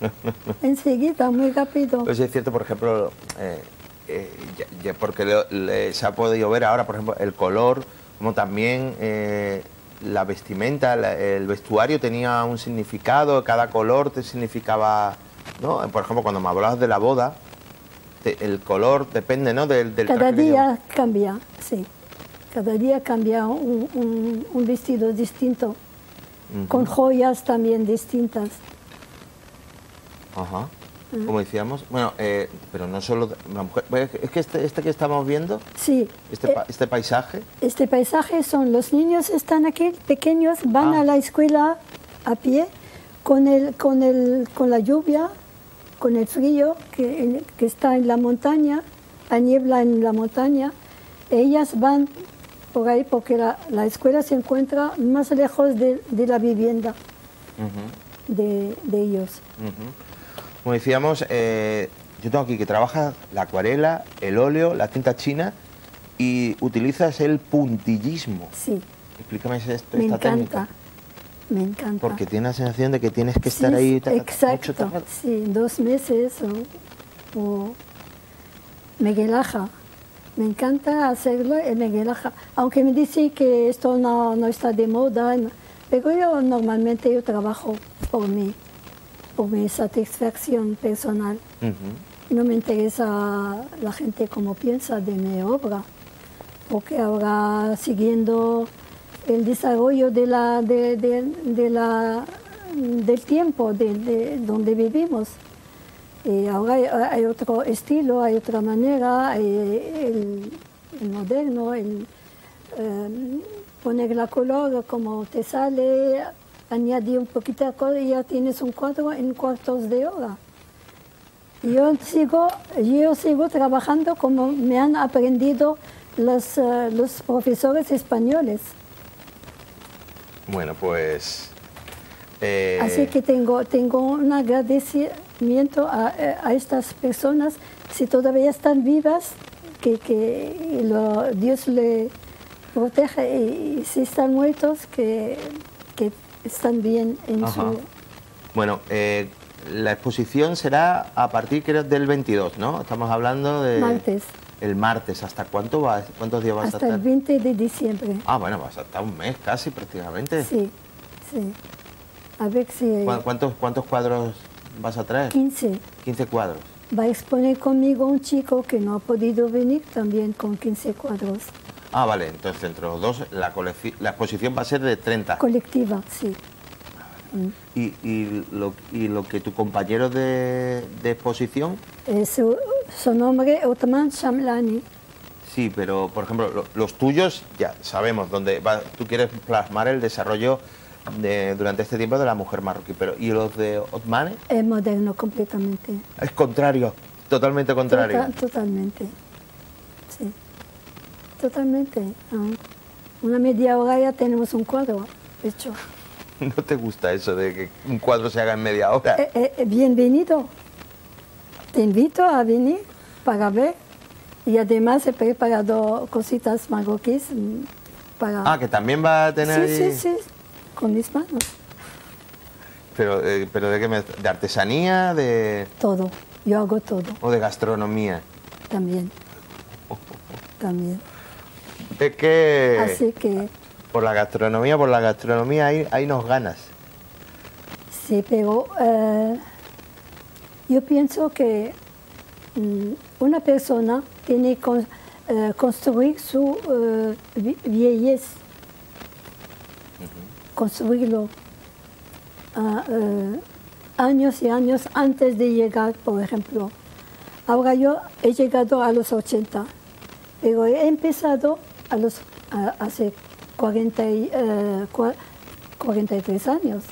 Speaker 4: (laughs) enseguida, muy rápido.
Speaker 1: Pues es cierto, por ejemplo, eh, eh, ya- ya porque le- se ha podido ver ahora, por ejemplo, el color, como también eh, la vestimenta, la- el vestuario tenía un significado, cada color te significaba, ¿no? Por ejemplo, cuando me hablabas de la boda, te- el color depende, ¿no? Del, del
Speaker 4: Cada día cambia, sí. Cada día cambia un, un- un vestido distinto, con joyas también distintas.
Speaker 1: Ajá. Como decíamos, bueno, eh, pero no solo la mujer, es que este, este que estamos viendo,
Speaker 4: Sí,
Speaker 1: este,
Speaker 4: eh,
Speaker 1: este paisaje,
Speaker 4: Este paisaje son los niños están aquí pequeños, van
Speaker 1: Ah.
Speaker 4: a la escuela a pie con el con el con la lluvia, con el frío que, que está en la montaña, la niebla en la montaña. Ellas van por ahí porque la, la escuela se encuentra más lejos de, de la vivienda de, de ellos.
Speaker 1: Como decíamos, eh, yo tengo aquí que trabajas la acuarela, el óleo, la tinta china y utilizas el puntillismo.
Speaker 4: Sí,
Speaker 1: Explícame esto,
Speaker 4: me
Speaker 1: esta
Speaker 4: encanta,
Speaker 1: técnica.
Speaker 4: me encanta.
Speaker 1: Porque tienes la sensación de que tienes que estar
Speaker 4: Sí,
Speaker 1: ahí ta-
Speaker 4: Exacto,
Speaker 1: mucho
Speaker 4: sí, dos meses o, o me relaja, Me encanta hacerlo y me relaja. Aunque me dicen que esto no, no está de moda, pero yo normalmente yo trabajo por mí, por mi satisfacción personal. No me interesa la gente como piensa de mi obra, porque ahora siguiendo el desarrollo de la, de, de- de la, del tiempo de donde vivimos. Y ahora hay, hay otro estilo, hay otra manera, eh, el, el moderno, el eh, poner la color como te sale, añadir un poquito de color y ya tienes un cuadro en cuartos de hora. Yo sigo, yo sigo trabajando como me han aprendido los, eh, los profesores españoles.
Speaker 1: Bueno, pues... eh,
Speaker 4: Así que tengo, tengo un agradecimiento a, a estas personas, si todavía están vivas, que, que lo- Dios le protege y, si están muertos, que, que están bien en
Speaker 1: Ajá.
Speaker 4: su...
Speaker 1: Bueno, eh, la exposición será a partir creo del 22, ¿no? Estamos hablando de...
Speaker 4: Martes.
Speaker 1: El martes. ¿Hasta cuánto va, cuántos días vas a
Speaker 4: Hasta
Speaker 1: estar?
Speaker 4: el 20 de diciembre.
Speaker 1: Ah, bueno, vas a estar un mes casi prácticamente.
Speaker 4: Sí, sí. A ver si...
Speaker 1: ¿Cu- ¿Cuántos, ¿Cuántos cuadros vas a traer?
Speaker 4: 15.
Speaker 1: 15 cuadros.
Speaker 4: Va a exponer conmigo un chico que no ha podido venir también con 15 cuadros.
Speaker 1: Ah, vale, entonces entre los dos la, la exposición va a ser de 30.
Speaker 4: Colectiva, sí.
Speaker 1: Y, y lo, y lo que tu compañero de, de exposición,
Speaker 4: Eh, su, su nombre es Otman Shamlani.
Speaker 1: sí, pero por ejemplo, lo- los tuyos ya sabemos dónde va, tú quieres plasmar el desarrollo de- durante este tiempo de la mujer marroquí, pero ¿y los de Otmane?
Speaker 4: Es moderno completamente.
Speaker 1: Es contrario, totalmente contrario.
Speaker 4: Total- totalmente. Sí. Totalmente. Ah. Una media hora ya tenemos un cuadro hecho. (laughs)
Speaker 1: ¿No te gusta eso de que un cuadro se haga en media hora?
Speaker 4: Eh, eh, eh, bienvenido. Te invito a venir para ver. Y además he preparado cositas marroquíes mm, para...
Speaker 1: Ah, que también va a tener...
Speaker 4: sí, sí, sí, con mis manos.
Speaker 1: Pero, eh, pero de qué me- de artesanía, de
Speaker 4: Todo. Yo hago todo
Speaker 1: o de gastronomía.
Speaker 4: también. También.
Speaker 1: Es que
Speaker 4: Así que
Speaker 1: por la gastronomía, por la gastronomía ahí, ahí nos ganas.
Speaker 4: sí, pero eh, yo pienso que mm, una persona tiene que con- eh, construir su eh, viejez, construirlo ah, eh, años y años antes de llegar, por ejemplo. Ahora yo he llegado a los 80, pero he empezado a los, hace 40 y, eh, cua- 43 años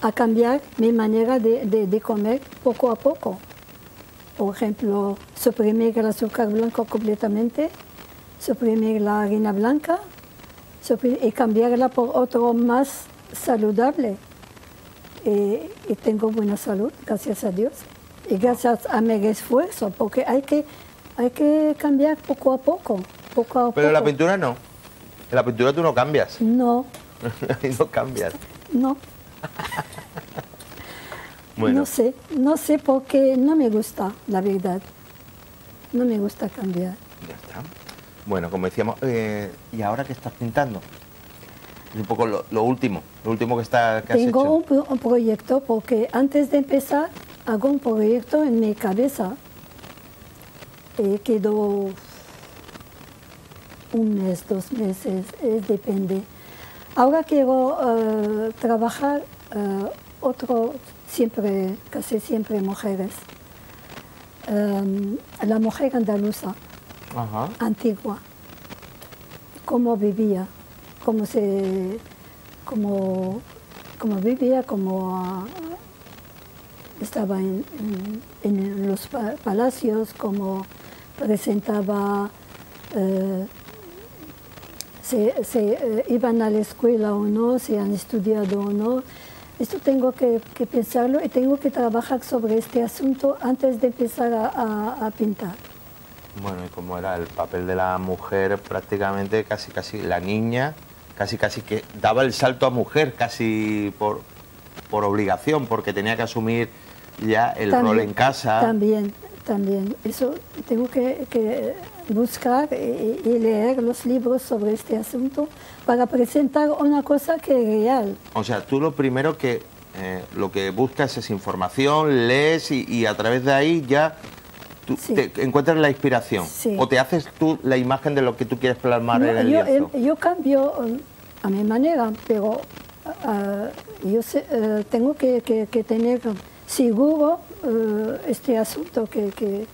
Speaker 4: a cambiar mi manera de, de- comer poco a poco. Por ejemplo, suprimir el azúcar blanco completamente, suprimir la harina blanca y cambiarla por otro más saludable. Y, y tengo buena salud, gracias a Dios. Y gracias a mi esfuerzo, porque hay que, hay que cambiar poco a poco. Poco a
Speaker 1: Pero en la
Speaker 4: poco.
Speaker 1: pintura no. En la pintura tú no cambias.
Speaker 4: No, (laughs)
Speaker 1: no cambias.
Speaker 4: no. (laughs)
Speaker 1: Bueno,
Speaker 4: No sé, no sé porque no me gusta, la verdad. No me gusta cambiar.
Speaker 1: ya está. Bueno, como decíamos, eh, ¿y ahora qué estás pintando? Es un poco lo, lo último, lo último que, está, que has
Speaker 4: Tengo un, pro- un proyecto porque antes de empezar hago un proyecto en mi cabeza. Eh, quedó un mes, dos meses, eh, depende. Ahora quiero trabajar otro, siempre, casi siempre mujeres. La mujer andaluza. Antigua, cómo vivía, cómo se, cómo, cómo vivía, cómo ah, estaba en, en- los pa- palacios, cómo presentaba, eh, se, se, eh, iban a la escuela o no, si han estudiado o no. Esto tengo que, que pensarlo y tengo que trabajar sobre este asunto antes de empezar a pintar.
Speaker 1: Bueno, y como era el papel de la mujer, prácticamente casi casi la niña, casi casi que daba el salto a mujer, casi por, por obligación, porque tenía que asumir ya el
Speaker 4: También-
Speaker 1: rol en casa.
Speaker 4: También, también. Eso tengo que, buscar y, leer los libros sobre este asunto para presentar una cosa que es real.
Speaker 1: O sea, tú lo primero que eh, lo que buscas es información, lees y, a través de ahí ya tú te encuentras la inspiración. O te haces tú la imagen de lo que tú quieres plasmar en el
Speaker 4: yo,
Speaker 1: lienzo.
Speaker 4: yo cambio um, a mi manera, pero uh, yo uh, tengo que, que tener seguro eh, este asunto que, que,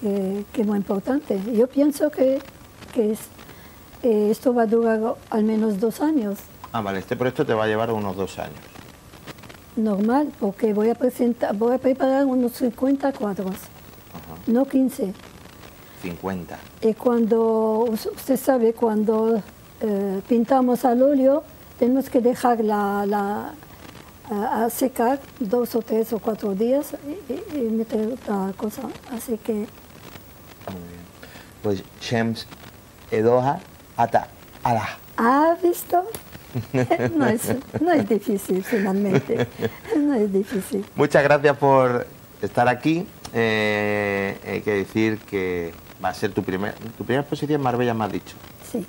Speaker 4: es muy importante. Yo pienso que, eh, esto va a durar al menos dos años.
Speaker 1: Ah, vale, este proyecto te va a llevar unos dos años.
Speaker 4: Normal, porque voy a, presentar, voy a preparar unos 50 cuadros, no 15.
Speaker 1: 50.
Speaker 4: Y cuando, usted sabe, cuando eh, pintamos al óleo, tenemos que dejar la a, secar dos o tres o cuatro días y, meter otra cosa. Así que...
Speaker 1: Muy bien. Pues Shems Edoha Ata Ala.
Speaker 4: ¿Ha visto? (laughs) no, es, no es difícil finalmente. No es difícil.
Speaker 1: Muchas gracias por estar aquí. Eh, hay que decir que va a ser tu, primer, tu primera exposición en Marbella, me has dicho.
Speaker 4: Sí.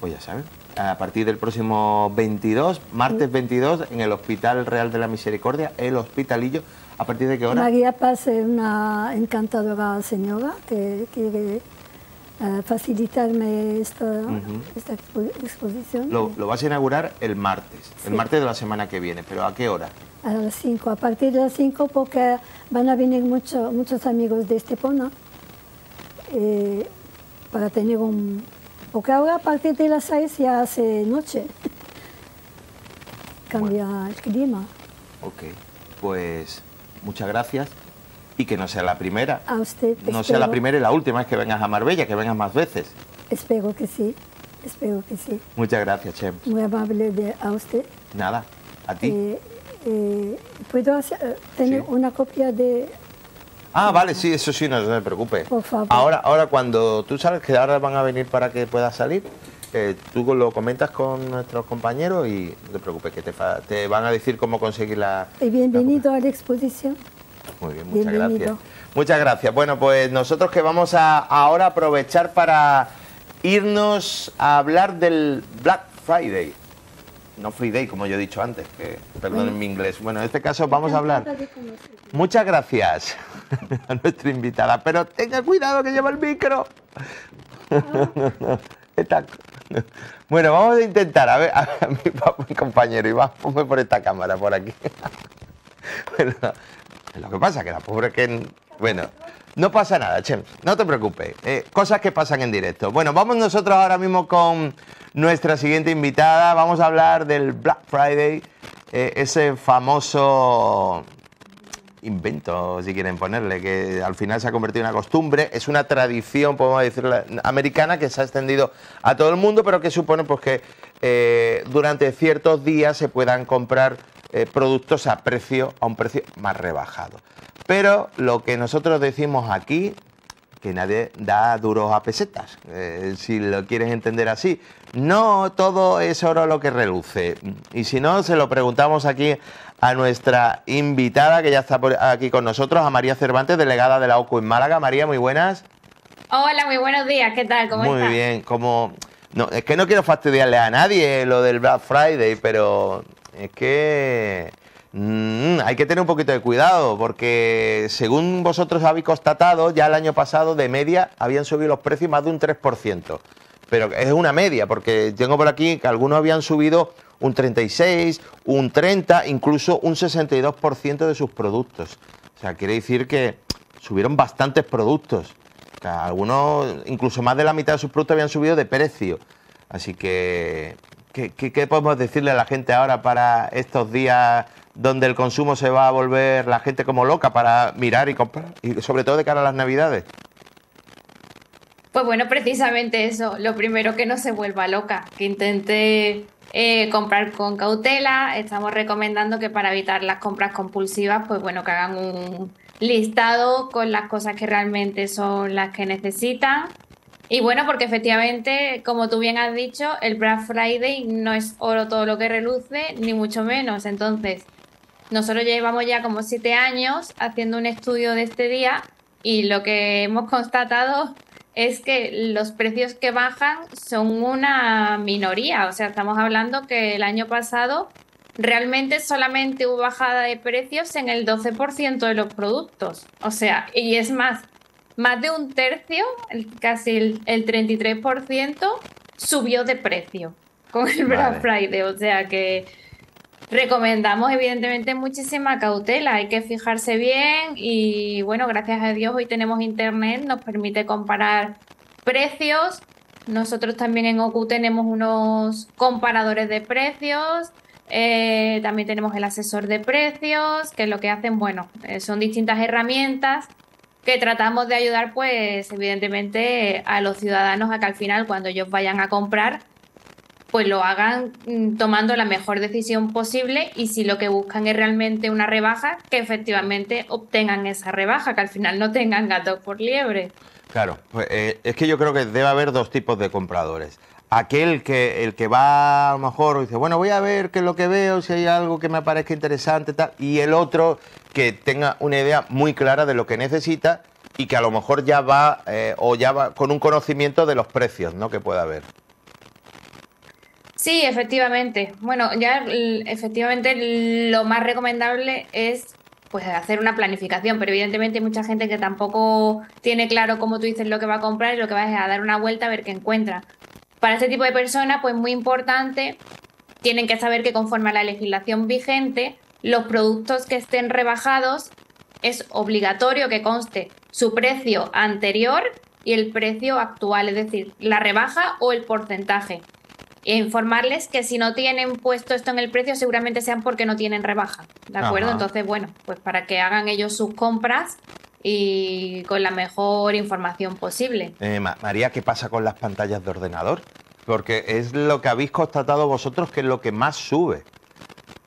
Speaker 1: Pues ya sabes a partir del próximo 22, martes 22, en el Hospital Real de la Misericordia, el Hospitalillo. ¿A partir de qué hora?
Speaker 4: María Paz es una encantadora señora que quiere facilitarme esta, exposición.
Speaker 1: Lo, vas a inaugurar el martes, el martes de la semana que viene, pero ¿a qué hora?
Speaker 4: A las 5, a partir de las 5 porque van a venir mucho, muchos amigos de Estepona eh, para tener un, porque ahora a partir de las 6 ya hace noche. Cambia el clima.
Speaker 1: Ok, pues muchas gracias y que no sea la primera.
Speaker 4: A usted.
Speaker 1: No sea la primera y la última vez que vengas a Marbella, que vengas más veces.
Speaker 4: Espero que sí, espero que sí.
Speaker 1: Muchas gracias, Chem.
Speaker 4: Muy amable de, a usted.
Speaker 1: Nada, a ti.
Speaker 4: Eh, eh, ¿Puedo eh, tener una copia de
Speaker 1: Ah, vale, sí, eso sí, no, se preocupe.
Speaker 4: Por favor.
Speaker 1: Ahora, ahora cuando tú sabes que ahora van a venir para que puedas salir, eh, tú lo comentas con nuestros compañeros y no te preocupes, que te, van a decir cómo conseguir la...
Speaker 4: Y bienvenido a la exposición.
Speaker 1: Muy bien, muchas gracias. Muchas gracias. Bueno, pues nosotros que vamos a ahora aprovechar para irnos a hablar del Black Friday no Friday, como yo he dicho antes, que perdonen mi inglés. Bueno, en este caso vamos a hablar. Muchas gracias (laughs) a nuestra invitada, pero tenga cuidado que lleva el micro. (laughs) Bueno, vamos a intentar, a ver, a, (laughs) mi, compañero, Iván, ponme por esta cámara, por aquí. Bueno, lo que pasa que la pobre que... Bueno, no pasa nada, Chem, no te preocupes. Eh, cosas que pasan en directo. Bueno, vamos nosotros ahora mismo con nuestra siguiente invitada. Vamos a hablar del Black Friday, eh, ese famoso invento, si quieren ponerle, que al final se ha convertido en una costumbre. Es una tradición, podemos decir, americana que se ha extendido a todo el mundo, pero que supone pues, que eh, durante ciertos días se puedan comprar productos a precio, a un precio más rebajado. Pero lo que nosotros decimos aquí, que nadie da duros a pesetas, eh, si lo quieres entender así. No todo es oro lo que reluce. Y si no, se lo preguntamos aquí a nuestra invitada, que ya está aquí con nosotros, a María Cervantes, delegada de la OCU en Málaga. María, muy buenas.
Speaker 5: Hola, muy buenos días. ¿Qué tal? ¿Cómo
Speaker 1: muy bien. Como... No, es que no quiero fastidiarle a nadie lo del Black Friday, pero es que Mm, hay que tener un poquito de cuidado porque según vosotros habéis constatado, ya el año pasado de media habían subido los precios más de un 3%. Pero es una media porque tengo por aquí que algunos habían subido un 36, un 30, incluso un 62% de sus productos. O sea, quiere decir que subieron bastantes productos. Algunos, incluso más de la mitad de sus productos habían subido de precio. Así que, qué podemos decirle a la gente ahora para estos días donde el consumo se va a volver la gente como loca para mirar y comprar, y sobre todo de cara a las navidades?
Speaker 5: Pues bueno, precisamente eso, lo primero que no se vuelva loca, que intente eh, comprar con cautela, estamos recomendando que para evitar las compras compulsivas, pues bueno, que hagan un listado con las cosas que realmente son las que necesitan. Y bueno, porque efectivamente, como tú bien has dicho, el Black Friday no es oro todo lo que reluce, ni mucho menos. Entonces, nosotros llevamos ya como siete años haciendo un estudio de este día y lo que hemos constatado es que los precios que bajan son una minoría. O sea, estamos hablando que el año pasado realmente solamente hubo bajada de precios en el 12% de los productos. O sea, y es más, más de un tercio, casi el, 33%, subió de precio con el Black Friday. O sea que recomendamos evidentemente muchísima cautela, hay que fijarse bien y bueno, gracias a Dios hoy tenemos internet, nos permite comparar precios. Nosotros también en OCU tenemos unos comparadores de precios, eh, también tenemos el asesor de precios, que lo que hacen, bueno, eh, son distintas herramientas que tratamos de ayudar, pues, evidentemente, a los ciudadanos a que al final, cuando ellos vayan a comprar, pues lo hagan mm, tomando la mejor decisión posible y si lo que buscan es realmente una rebaja, que efectivamente obtengan esa rebaja, que al final no tengan gato por liebre.
Speaker 1: Claro, pues, eh, es que yo creo que debe haber dos tipos de compradores. Aquel que el que va a lo mejor dice, bueno, voy a ver qué es lo que veo, si hay algo que me parezca interesante, tal, y el otro que tenga una idea muy clara de lo que necesita y que a lo mejor ya va eh, o ya va con un conocimiento de los precios, ¿no? Que pueda haber.
Speaker 5: Sí, efectivamente. Bueno, ya efectivamente lo más recomendable es pues hacer una planificación, pero evidentemente hay mucha gente que tampoco tiene claro cómo tú dices lo que va a comprar y lo que va a dar una vuelta a ver qué encuentra. Para este tipo de personas, pues muy importante, tienen que saber que conforme a la legislación vigente, los productos que estén rebajados es obligatorio que conste su precio anterior y el precio actual, es decir, la rebaja o el porcentaje e informarles que si no tienen puesto esto en el precio, seguramente sean porque no tienen rebaja. ¿De acuerdo? Entonces, bueno, pues para que hagan ellos sus compras y con la mejor información posible.
Speaker 1: Eh, María, ¿qué pasa con las pantallas de ordenador? Porque es lo que habéis constatado vosotros que es lo que más sube.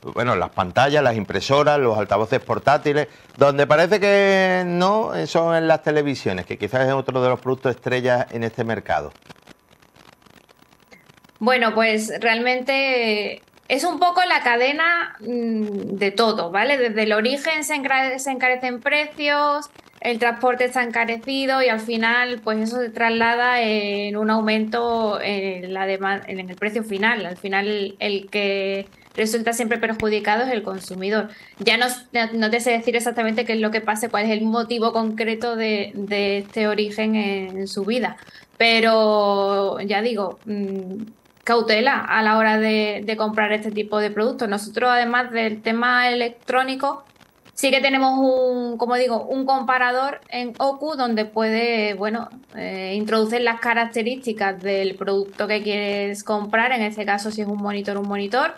Speaker 1: Bueno, las pantallas, las impresoras, los altavoces portátiles, donde parece que no son en las televisiones, que quizás es otro de los productos estrellas en este mercado.
Speaker 5: Bueno, pues realmente es un poco la cadena mm, de todo, ¿vale? Desde el origen se, encarecen precios, el transporte está encarecido y al final, pues eso se traslada en un aumento en, la en el precio final. Al final, el que resulta siempre perjudicado es el consumidor. Ya no, no te sé decir exactamente qué es lo que pasa, cuál es el motivo concreto de, este origen en, su vida. Pero ya digo, mm, cautela a la hora de, comprar este tipo de productos. Nosotros, además del tema electrónico, sí que tenemos un, como digo, un comparador en OCU donde puede, bueno, eh, introducir las características del producto que quieres comprar, en este caso si es un monitor, un monitor,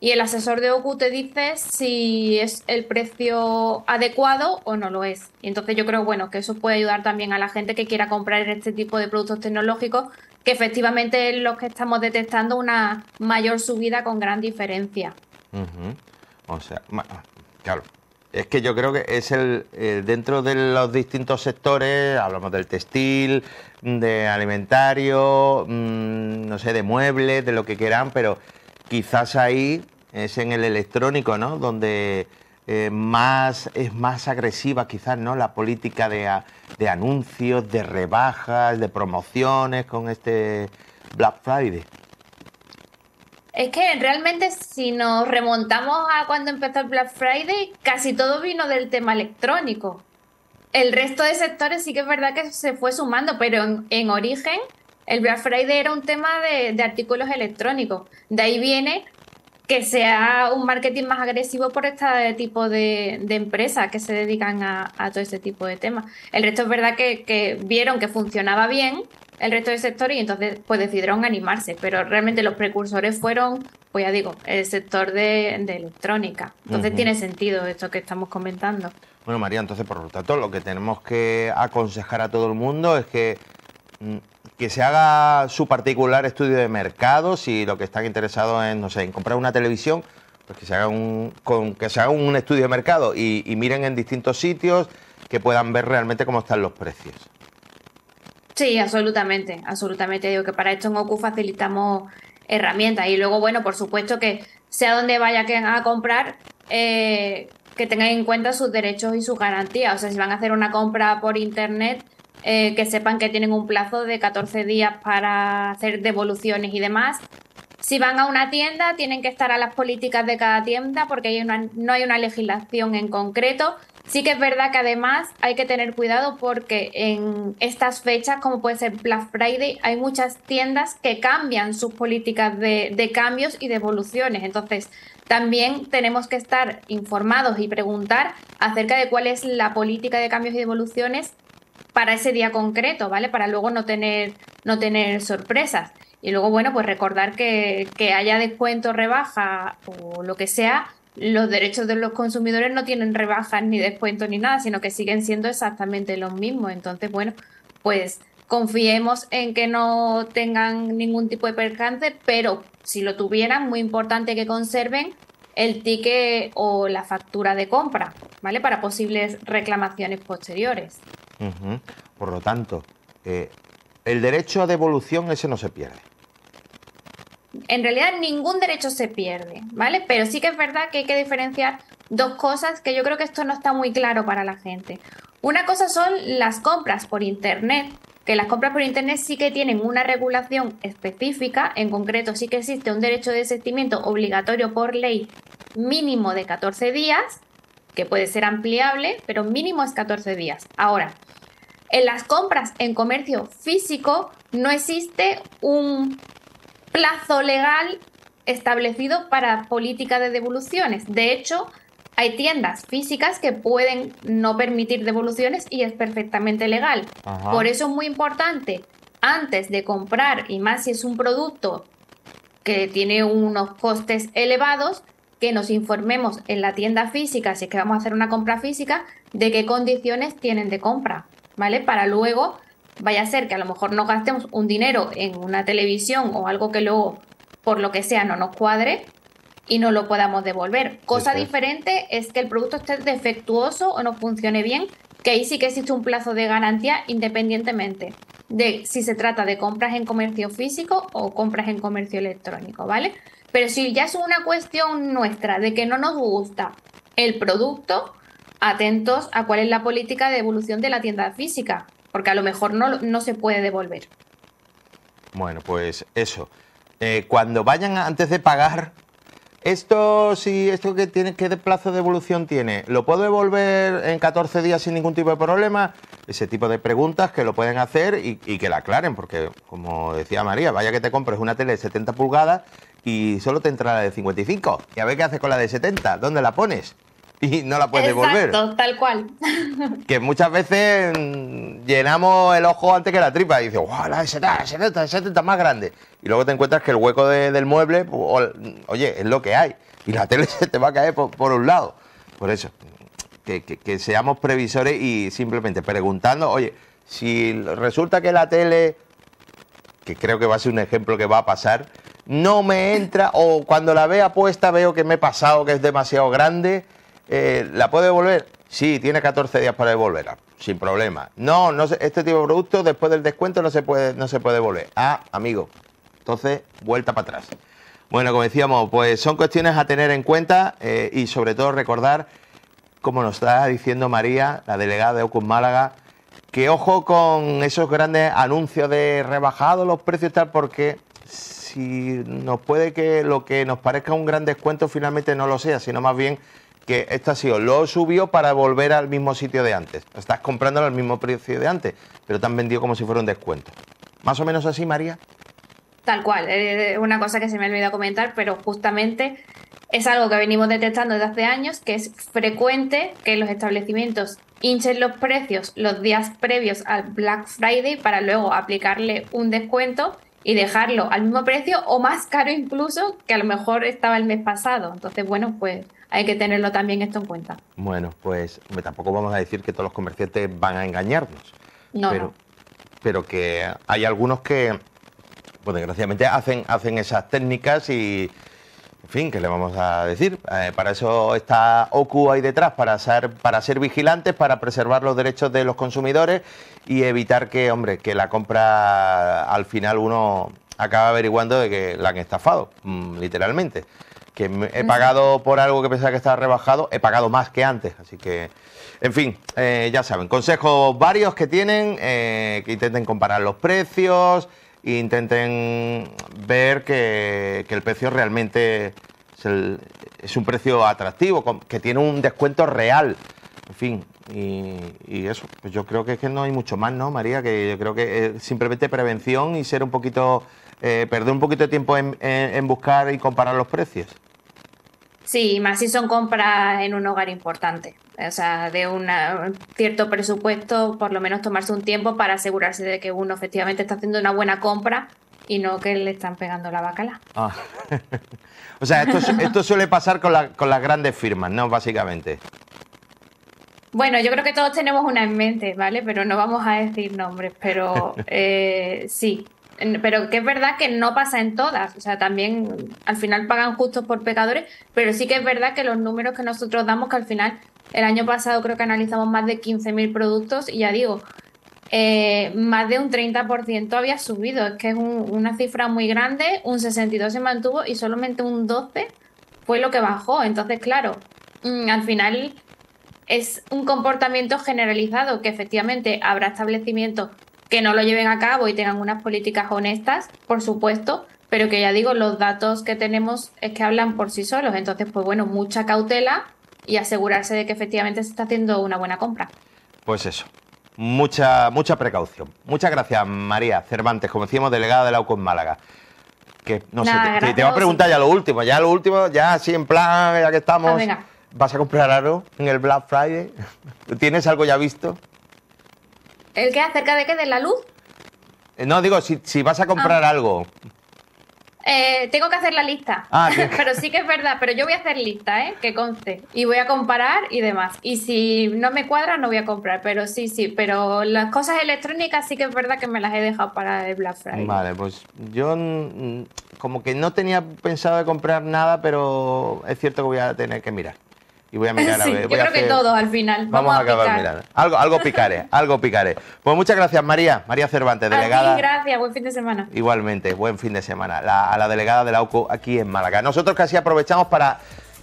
Speaker 5: y el asesor de OCU te dice si es el precio adecuado o no lo es. Y entonces yo creo bueno que eso puede ayudar también a la gente que quiera comprar este tipo de productos tecnológicos, que efectivamente es lo que estamos detectando una mayor subida con gran diferencia.
Speaker 1: O sea, claro. Es que yo creo que es el, dentro de los distintos sectores, hablamos del textil, de alimentario, mm, no sé, de muebles, de lo que quieran, pero quizás ahí es en el electrónico, ¿no? Donde eh, más es más agresiva quizás, ¿no? La política de anuncios, de rebajas, de promociones con este Black Friday.
Speaker 5: Es que realmente si nos remontamos a cuando empezó el Black Friday, casi todo vino del tema electrónico. El resto de sectores sí que es verdad que se fue sumando, pero en origen el Black Friday era un tema de, artículos electrónicos. De ahí viene que sea un marketing más agresivo por este tipo de, empresas que se dedican a, todo este tipo de temas. El resto es verdad que, vieron que funcionaba bien el resto del sector y entonces pues decidieron animarse, pero realmente los precursores fueron, pues ya digo, el sector de, electrónica. Entonces tiene sentido esto que estamos comentando.
Speaker 1: Bueno, María, entonces por lo tanto lo que tenemos que aconsejar a todo el mundo es que mm, que se haga su particular estudio de mercado, si lo que están interesados en, no sé, en comprar una televisión, pues que se haga un, con, que se haga un estudio de mercado y, miren en distintos sitios que puedan ver realmente cómo están los precios.
Speaker 5: Sí, absolutamente, absolutamente. Digo que para esto en OCU facilitamos herramientas y luego, bueno, por supuesto que sea donde vaya a comprar, eh, que tengan en cuenta sus derechos y sus garantías. O sea, si van a hacer una compra por internet, eh, que sepan que tienen un plazo de 14 días para hacer devoluciones y demás. Si van a una tienda, tienen que estar a las políticas de cada tienda porque no hay una legislación en concreto. Sí que es verdad que además hay que tener cuidado porque en estas fechas, como puede ser Black Friday, hay muchas tiendas que cambian sus políticas de, de cambios y devoluciones. Entonces, también tenemos que estar informados y preguntar acerca de cuál es la política de cambios y devoluciones para ese día concreto, ¿vale? Para luego no tener, no tener sorpresas. Y luego, bueno, pues recordar que, que haya descuento, rebaja o lo que sea, los derechos de los consumidores no tienen rebajas ni descuentos ni nada, sino que siguen siendo exactamente los mismos. Entonces, bueno, pues confiemos en que no tengan ningún tipo de percance, pero si lo tuvieran, muy importante que conserven el ticket o la factura de compra, ¿vale? Para posibles reclamaciones posteriores.
Speaker 1: Por lo tanto, eh, el derecho a devolución ese no se pierde.
Speaker 5: En realidad ningún derecho se pierde, ¿vale? Pero sí que es verdad que hay que diferenciar dos cosas que yo creo que esto no está muy claro para la gente. Una cosa son las compras por Internet, que las compras por Internet sí que tienen una regulación específica, en concreto sí que existe un derecho de desistimiento obligatorio por ley mínimo de 14 días, que puede ser ampliable, pero mínimo es 14 días. Ahora, en las compras en comercio físico no existe un plazo legal establecido para política de devoluciones. De hecho, hay tiendas físicas que pueden no permitir devoluciones y es perfectamente legal. Por eso es muy importante, antes de comprar, y más si es un producto que tiene unos costes elevados, que nos informemos en la tienda física, si es que vamos a hacer una compra física, de qué condiciones tienen de compra, ¿vale? Para luego, vaya a ser que a lo mejor no gastemos un dinero en una televisión o algo que luego, por lo que sea, no nos cuadre y no lo podamos devolver. Cosa diferente es que el producto esté defectuoso o no funcione bien, que ahí sí que existe un plazo de garantía independientemente de si se trata de compras en comercio físico o compras en comercio electrónico, ¿vale? Pero si ya es una cuestión nuestra de que no nos gusta el producto, atentos a cuál es la política de devolución de la tienda física, porque a lo mejor no, no se puede devolver.
Speaker 1: Bueno, pues eso. Eh, cuando vayan antes de pagar, esto si esto que tiene qué plazo de devolución tiene, ¿lo puedo devolver en 14 días sin ningún tipo de problema? Ese tipo de preguntas que lo pueden hacer y, y que la aclaren, porque como decía María, vaya que te compres una tele de 70 pulgadas y solo te entra la de 55. Y a ver qué haces con la de 70. ¿Dónde la pones? (laughs) Y no la puedes devolver.
Speaker 5: Exacto, tal cual. (laughs)
Speaker 1: Que muchas veces mm, llenamos el ojo antes que la tripa y dices, ¡guau, la de 70, la 70, la 70 más grande! Y luego te encuentras que el hueco del mueble, pues, oye, es lo que hay. Y la (laughs) tele se te va a caer por, un lado. Por eso, que, que seamos previsores y simplemente preguntando, oye, si resulta que la tele, que creo que va a ser un ejemplo que va a pasar, no me entra o cuando la vea puesta veo que me he pasado, que es demasiado grande, eh, ¿la puedo devolver? Sí, tiene 14 días para devolverla, sin problema. No, no este tipo de producto después del descuento no se puede, no se puede devolver. Ah, amigo, entonces vuelta para atrás. Bueno, como decíamos, pues son cuestiones a tener en cuenta eh, y sobre todo recordar, como nos está diciendo María, la delegada de Ocus Málaga, que ojo con esos grandes anuncios de rebajados los precios tal, porque si nos puede que lo que nos parezca un gran descuento finalmente no lo sea, sino más bien que esto ha sido, lo subió para volver al mismo sitio de antes. Estás comprándolo al mismo precio de antes, pero te han vendido como si fuera un descuento. ¿Más o menos así, María?
Speaker 5: Tal cual, es una cosa que se me ha olvidado comentar, pero justamente es algo que venimos detectando desde hace años, que es frecuente que los establecimientos hinchen los precios los días previos al Black Friday para luego aplicarle un descuento y dejarlo al mismo precio o más caro incluso que a lo mejor estaba el mes pasado. Entonces, bueno, pues hay que tenerlo también esto en cuenta.
Speaker 1: Bueno, pues tampoco vamos a decir que todos los comerciantes van a engañarnos. No. Pero, pero que hay algunos que, pues desgraciadamente, hacen, hacen esas técnicas y, en fin, ¿qué le vamos a decir? Eh, para eso está OCU ahí detrás, para ser, para ser vigilantes, para preservar los derechos de los consumidores y evitar que, hombre, que la compra al final uno acaba averiguando de que la han estafado, mm, literalmente. que he pagado por algo que pensaba que estaba rebajado, he pagado más que antes. Así que, en fin, eh, ya saben, consejos varios que tienen, eh, que intenten comparar los precios, e intenten ver que, el precio realmente es, un precio atractivo, que tiene un descuento real. En fin, y, eso, pues yo creo que es que no hay mucho más, ¿no, María? Que yo creo que es simplemente prevención y ser un poquito, eh, perder un poquito de tiempo en buscar y comparar los precios.
Speaker 5: Sí, más si son compras en un hogar importante. O sea, de un cierto presupuesto, por lo menos tomarse un tiempo para asegurarse de que uno efectivamente está haciendo una buena compra y no que le están pegando la bacala. Ah. (laughs)
Speaker 1: o sea, esto, suele pasar con, con las grandes firmas, ¿no? Básicamente.
Speaker 5: Bueno, yo creo que todos tenemos una en mente, ¿vale? Pero no vamos a decir nombres, pero (laughs) eh, sí, pero que es verdad que no pasa en todas, o sea, también al final pagan justos por pecadores, pero sí que es verdad que los números que nosotros damos, que al final el año pasado creo que analizamos más de 15.000 productos y ya digo, eh, más de un 30% había subido, es que es una cifra muy grande, un 62 se mantuvo y solamente un 12 fue lo que bajó, entonces claro, mm, al final es un comportamiento generalizado que efectivamente habrá establecimientos que no lo lleven a cabo y tengan unas políticas honestas, por supuesto, pero que ya digo, los datos que tenemos es que hablan por sí solos. Entonces, pues bueno, mucha cautela y asegurarse de que efectivamente se está haciendo una buena compra.
Speaker 1: Pues eso, mucha, mucha precaución. Muchas gracias, María Cervantes, como decíamos, delegada de la UCO en Málaga. Que no sé, te, te, voy a preguntar ya lo último, ya lo último, ya así en plan, ya que estamos. Ah, ¿Vas a comprar algo en el Black Friday? (laughs) ¿Tienes algo ya visto?
Speaker 5: ¿El qué? ¿Acerca de qué? ¿De la luz?
Speaker 1: Eh, no, digo, si, vas a comprar ah. algo.
Speaker 5: Eh, tengo que hacer la lista. Ah, (laughs) pero sí que es verdad, pero yo voy a hacer lista, ¿eh? Que conste. Y voy a comparar y demás. Y si no me cuadra, no voy a comprar. Pero sí, sí. Pero las cosas electrónicas sí que es verdad que me las he dejado para el Black Friday.
Speaker 1: Vale, pues yo como que no tenía pensado de comprar nada, pero es cierto que voy a tener que mirar y voy a mirar a ver.
Speaker 5: Yo creo que todo al final. Vamos, a, acabar mirando.
Speaker 1: Algo, algo picaré, (laughs) algo picaré. Pues muchas gracias, María. María Cervantes, delegada.
Speaker 5: Sí, gracias, buen fin de semana.
Speaker 1: Igualmente, buen fin de semana. a la delegada de la UCO aquí en Málaga. Nosotros casi aprovechamos para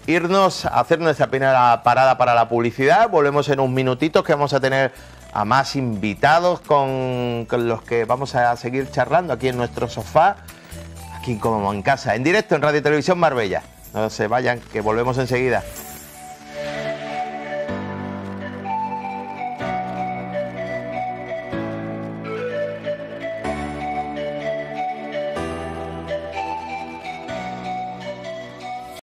Speaker 1: irnos a hacer nuestra primera parada para la publicidad. Volvemos en un minutito que vamos a tener a más invitados con, con los que vamos a seguir charlando aquí en nuestro sofá, aquí como en casa, en directo en Radio Televisión Marbella. No se vayan, que volvemos enseguida.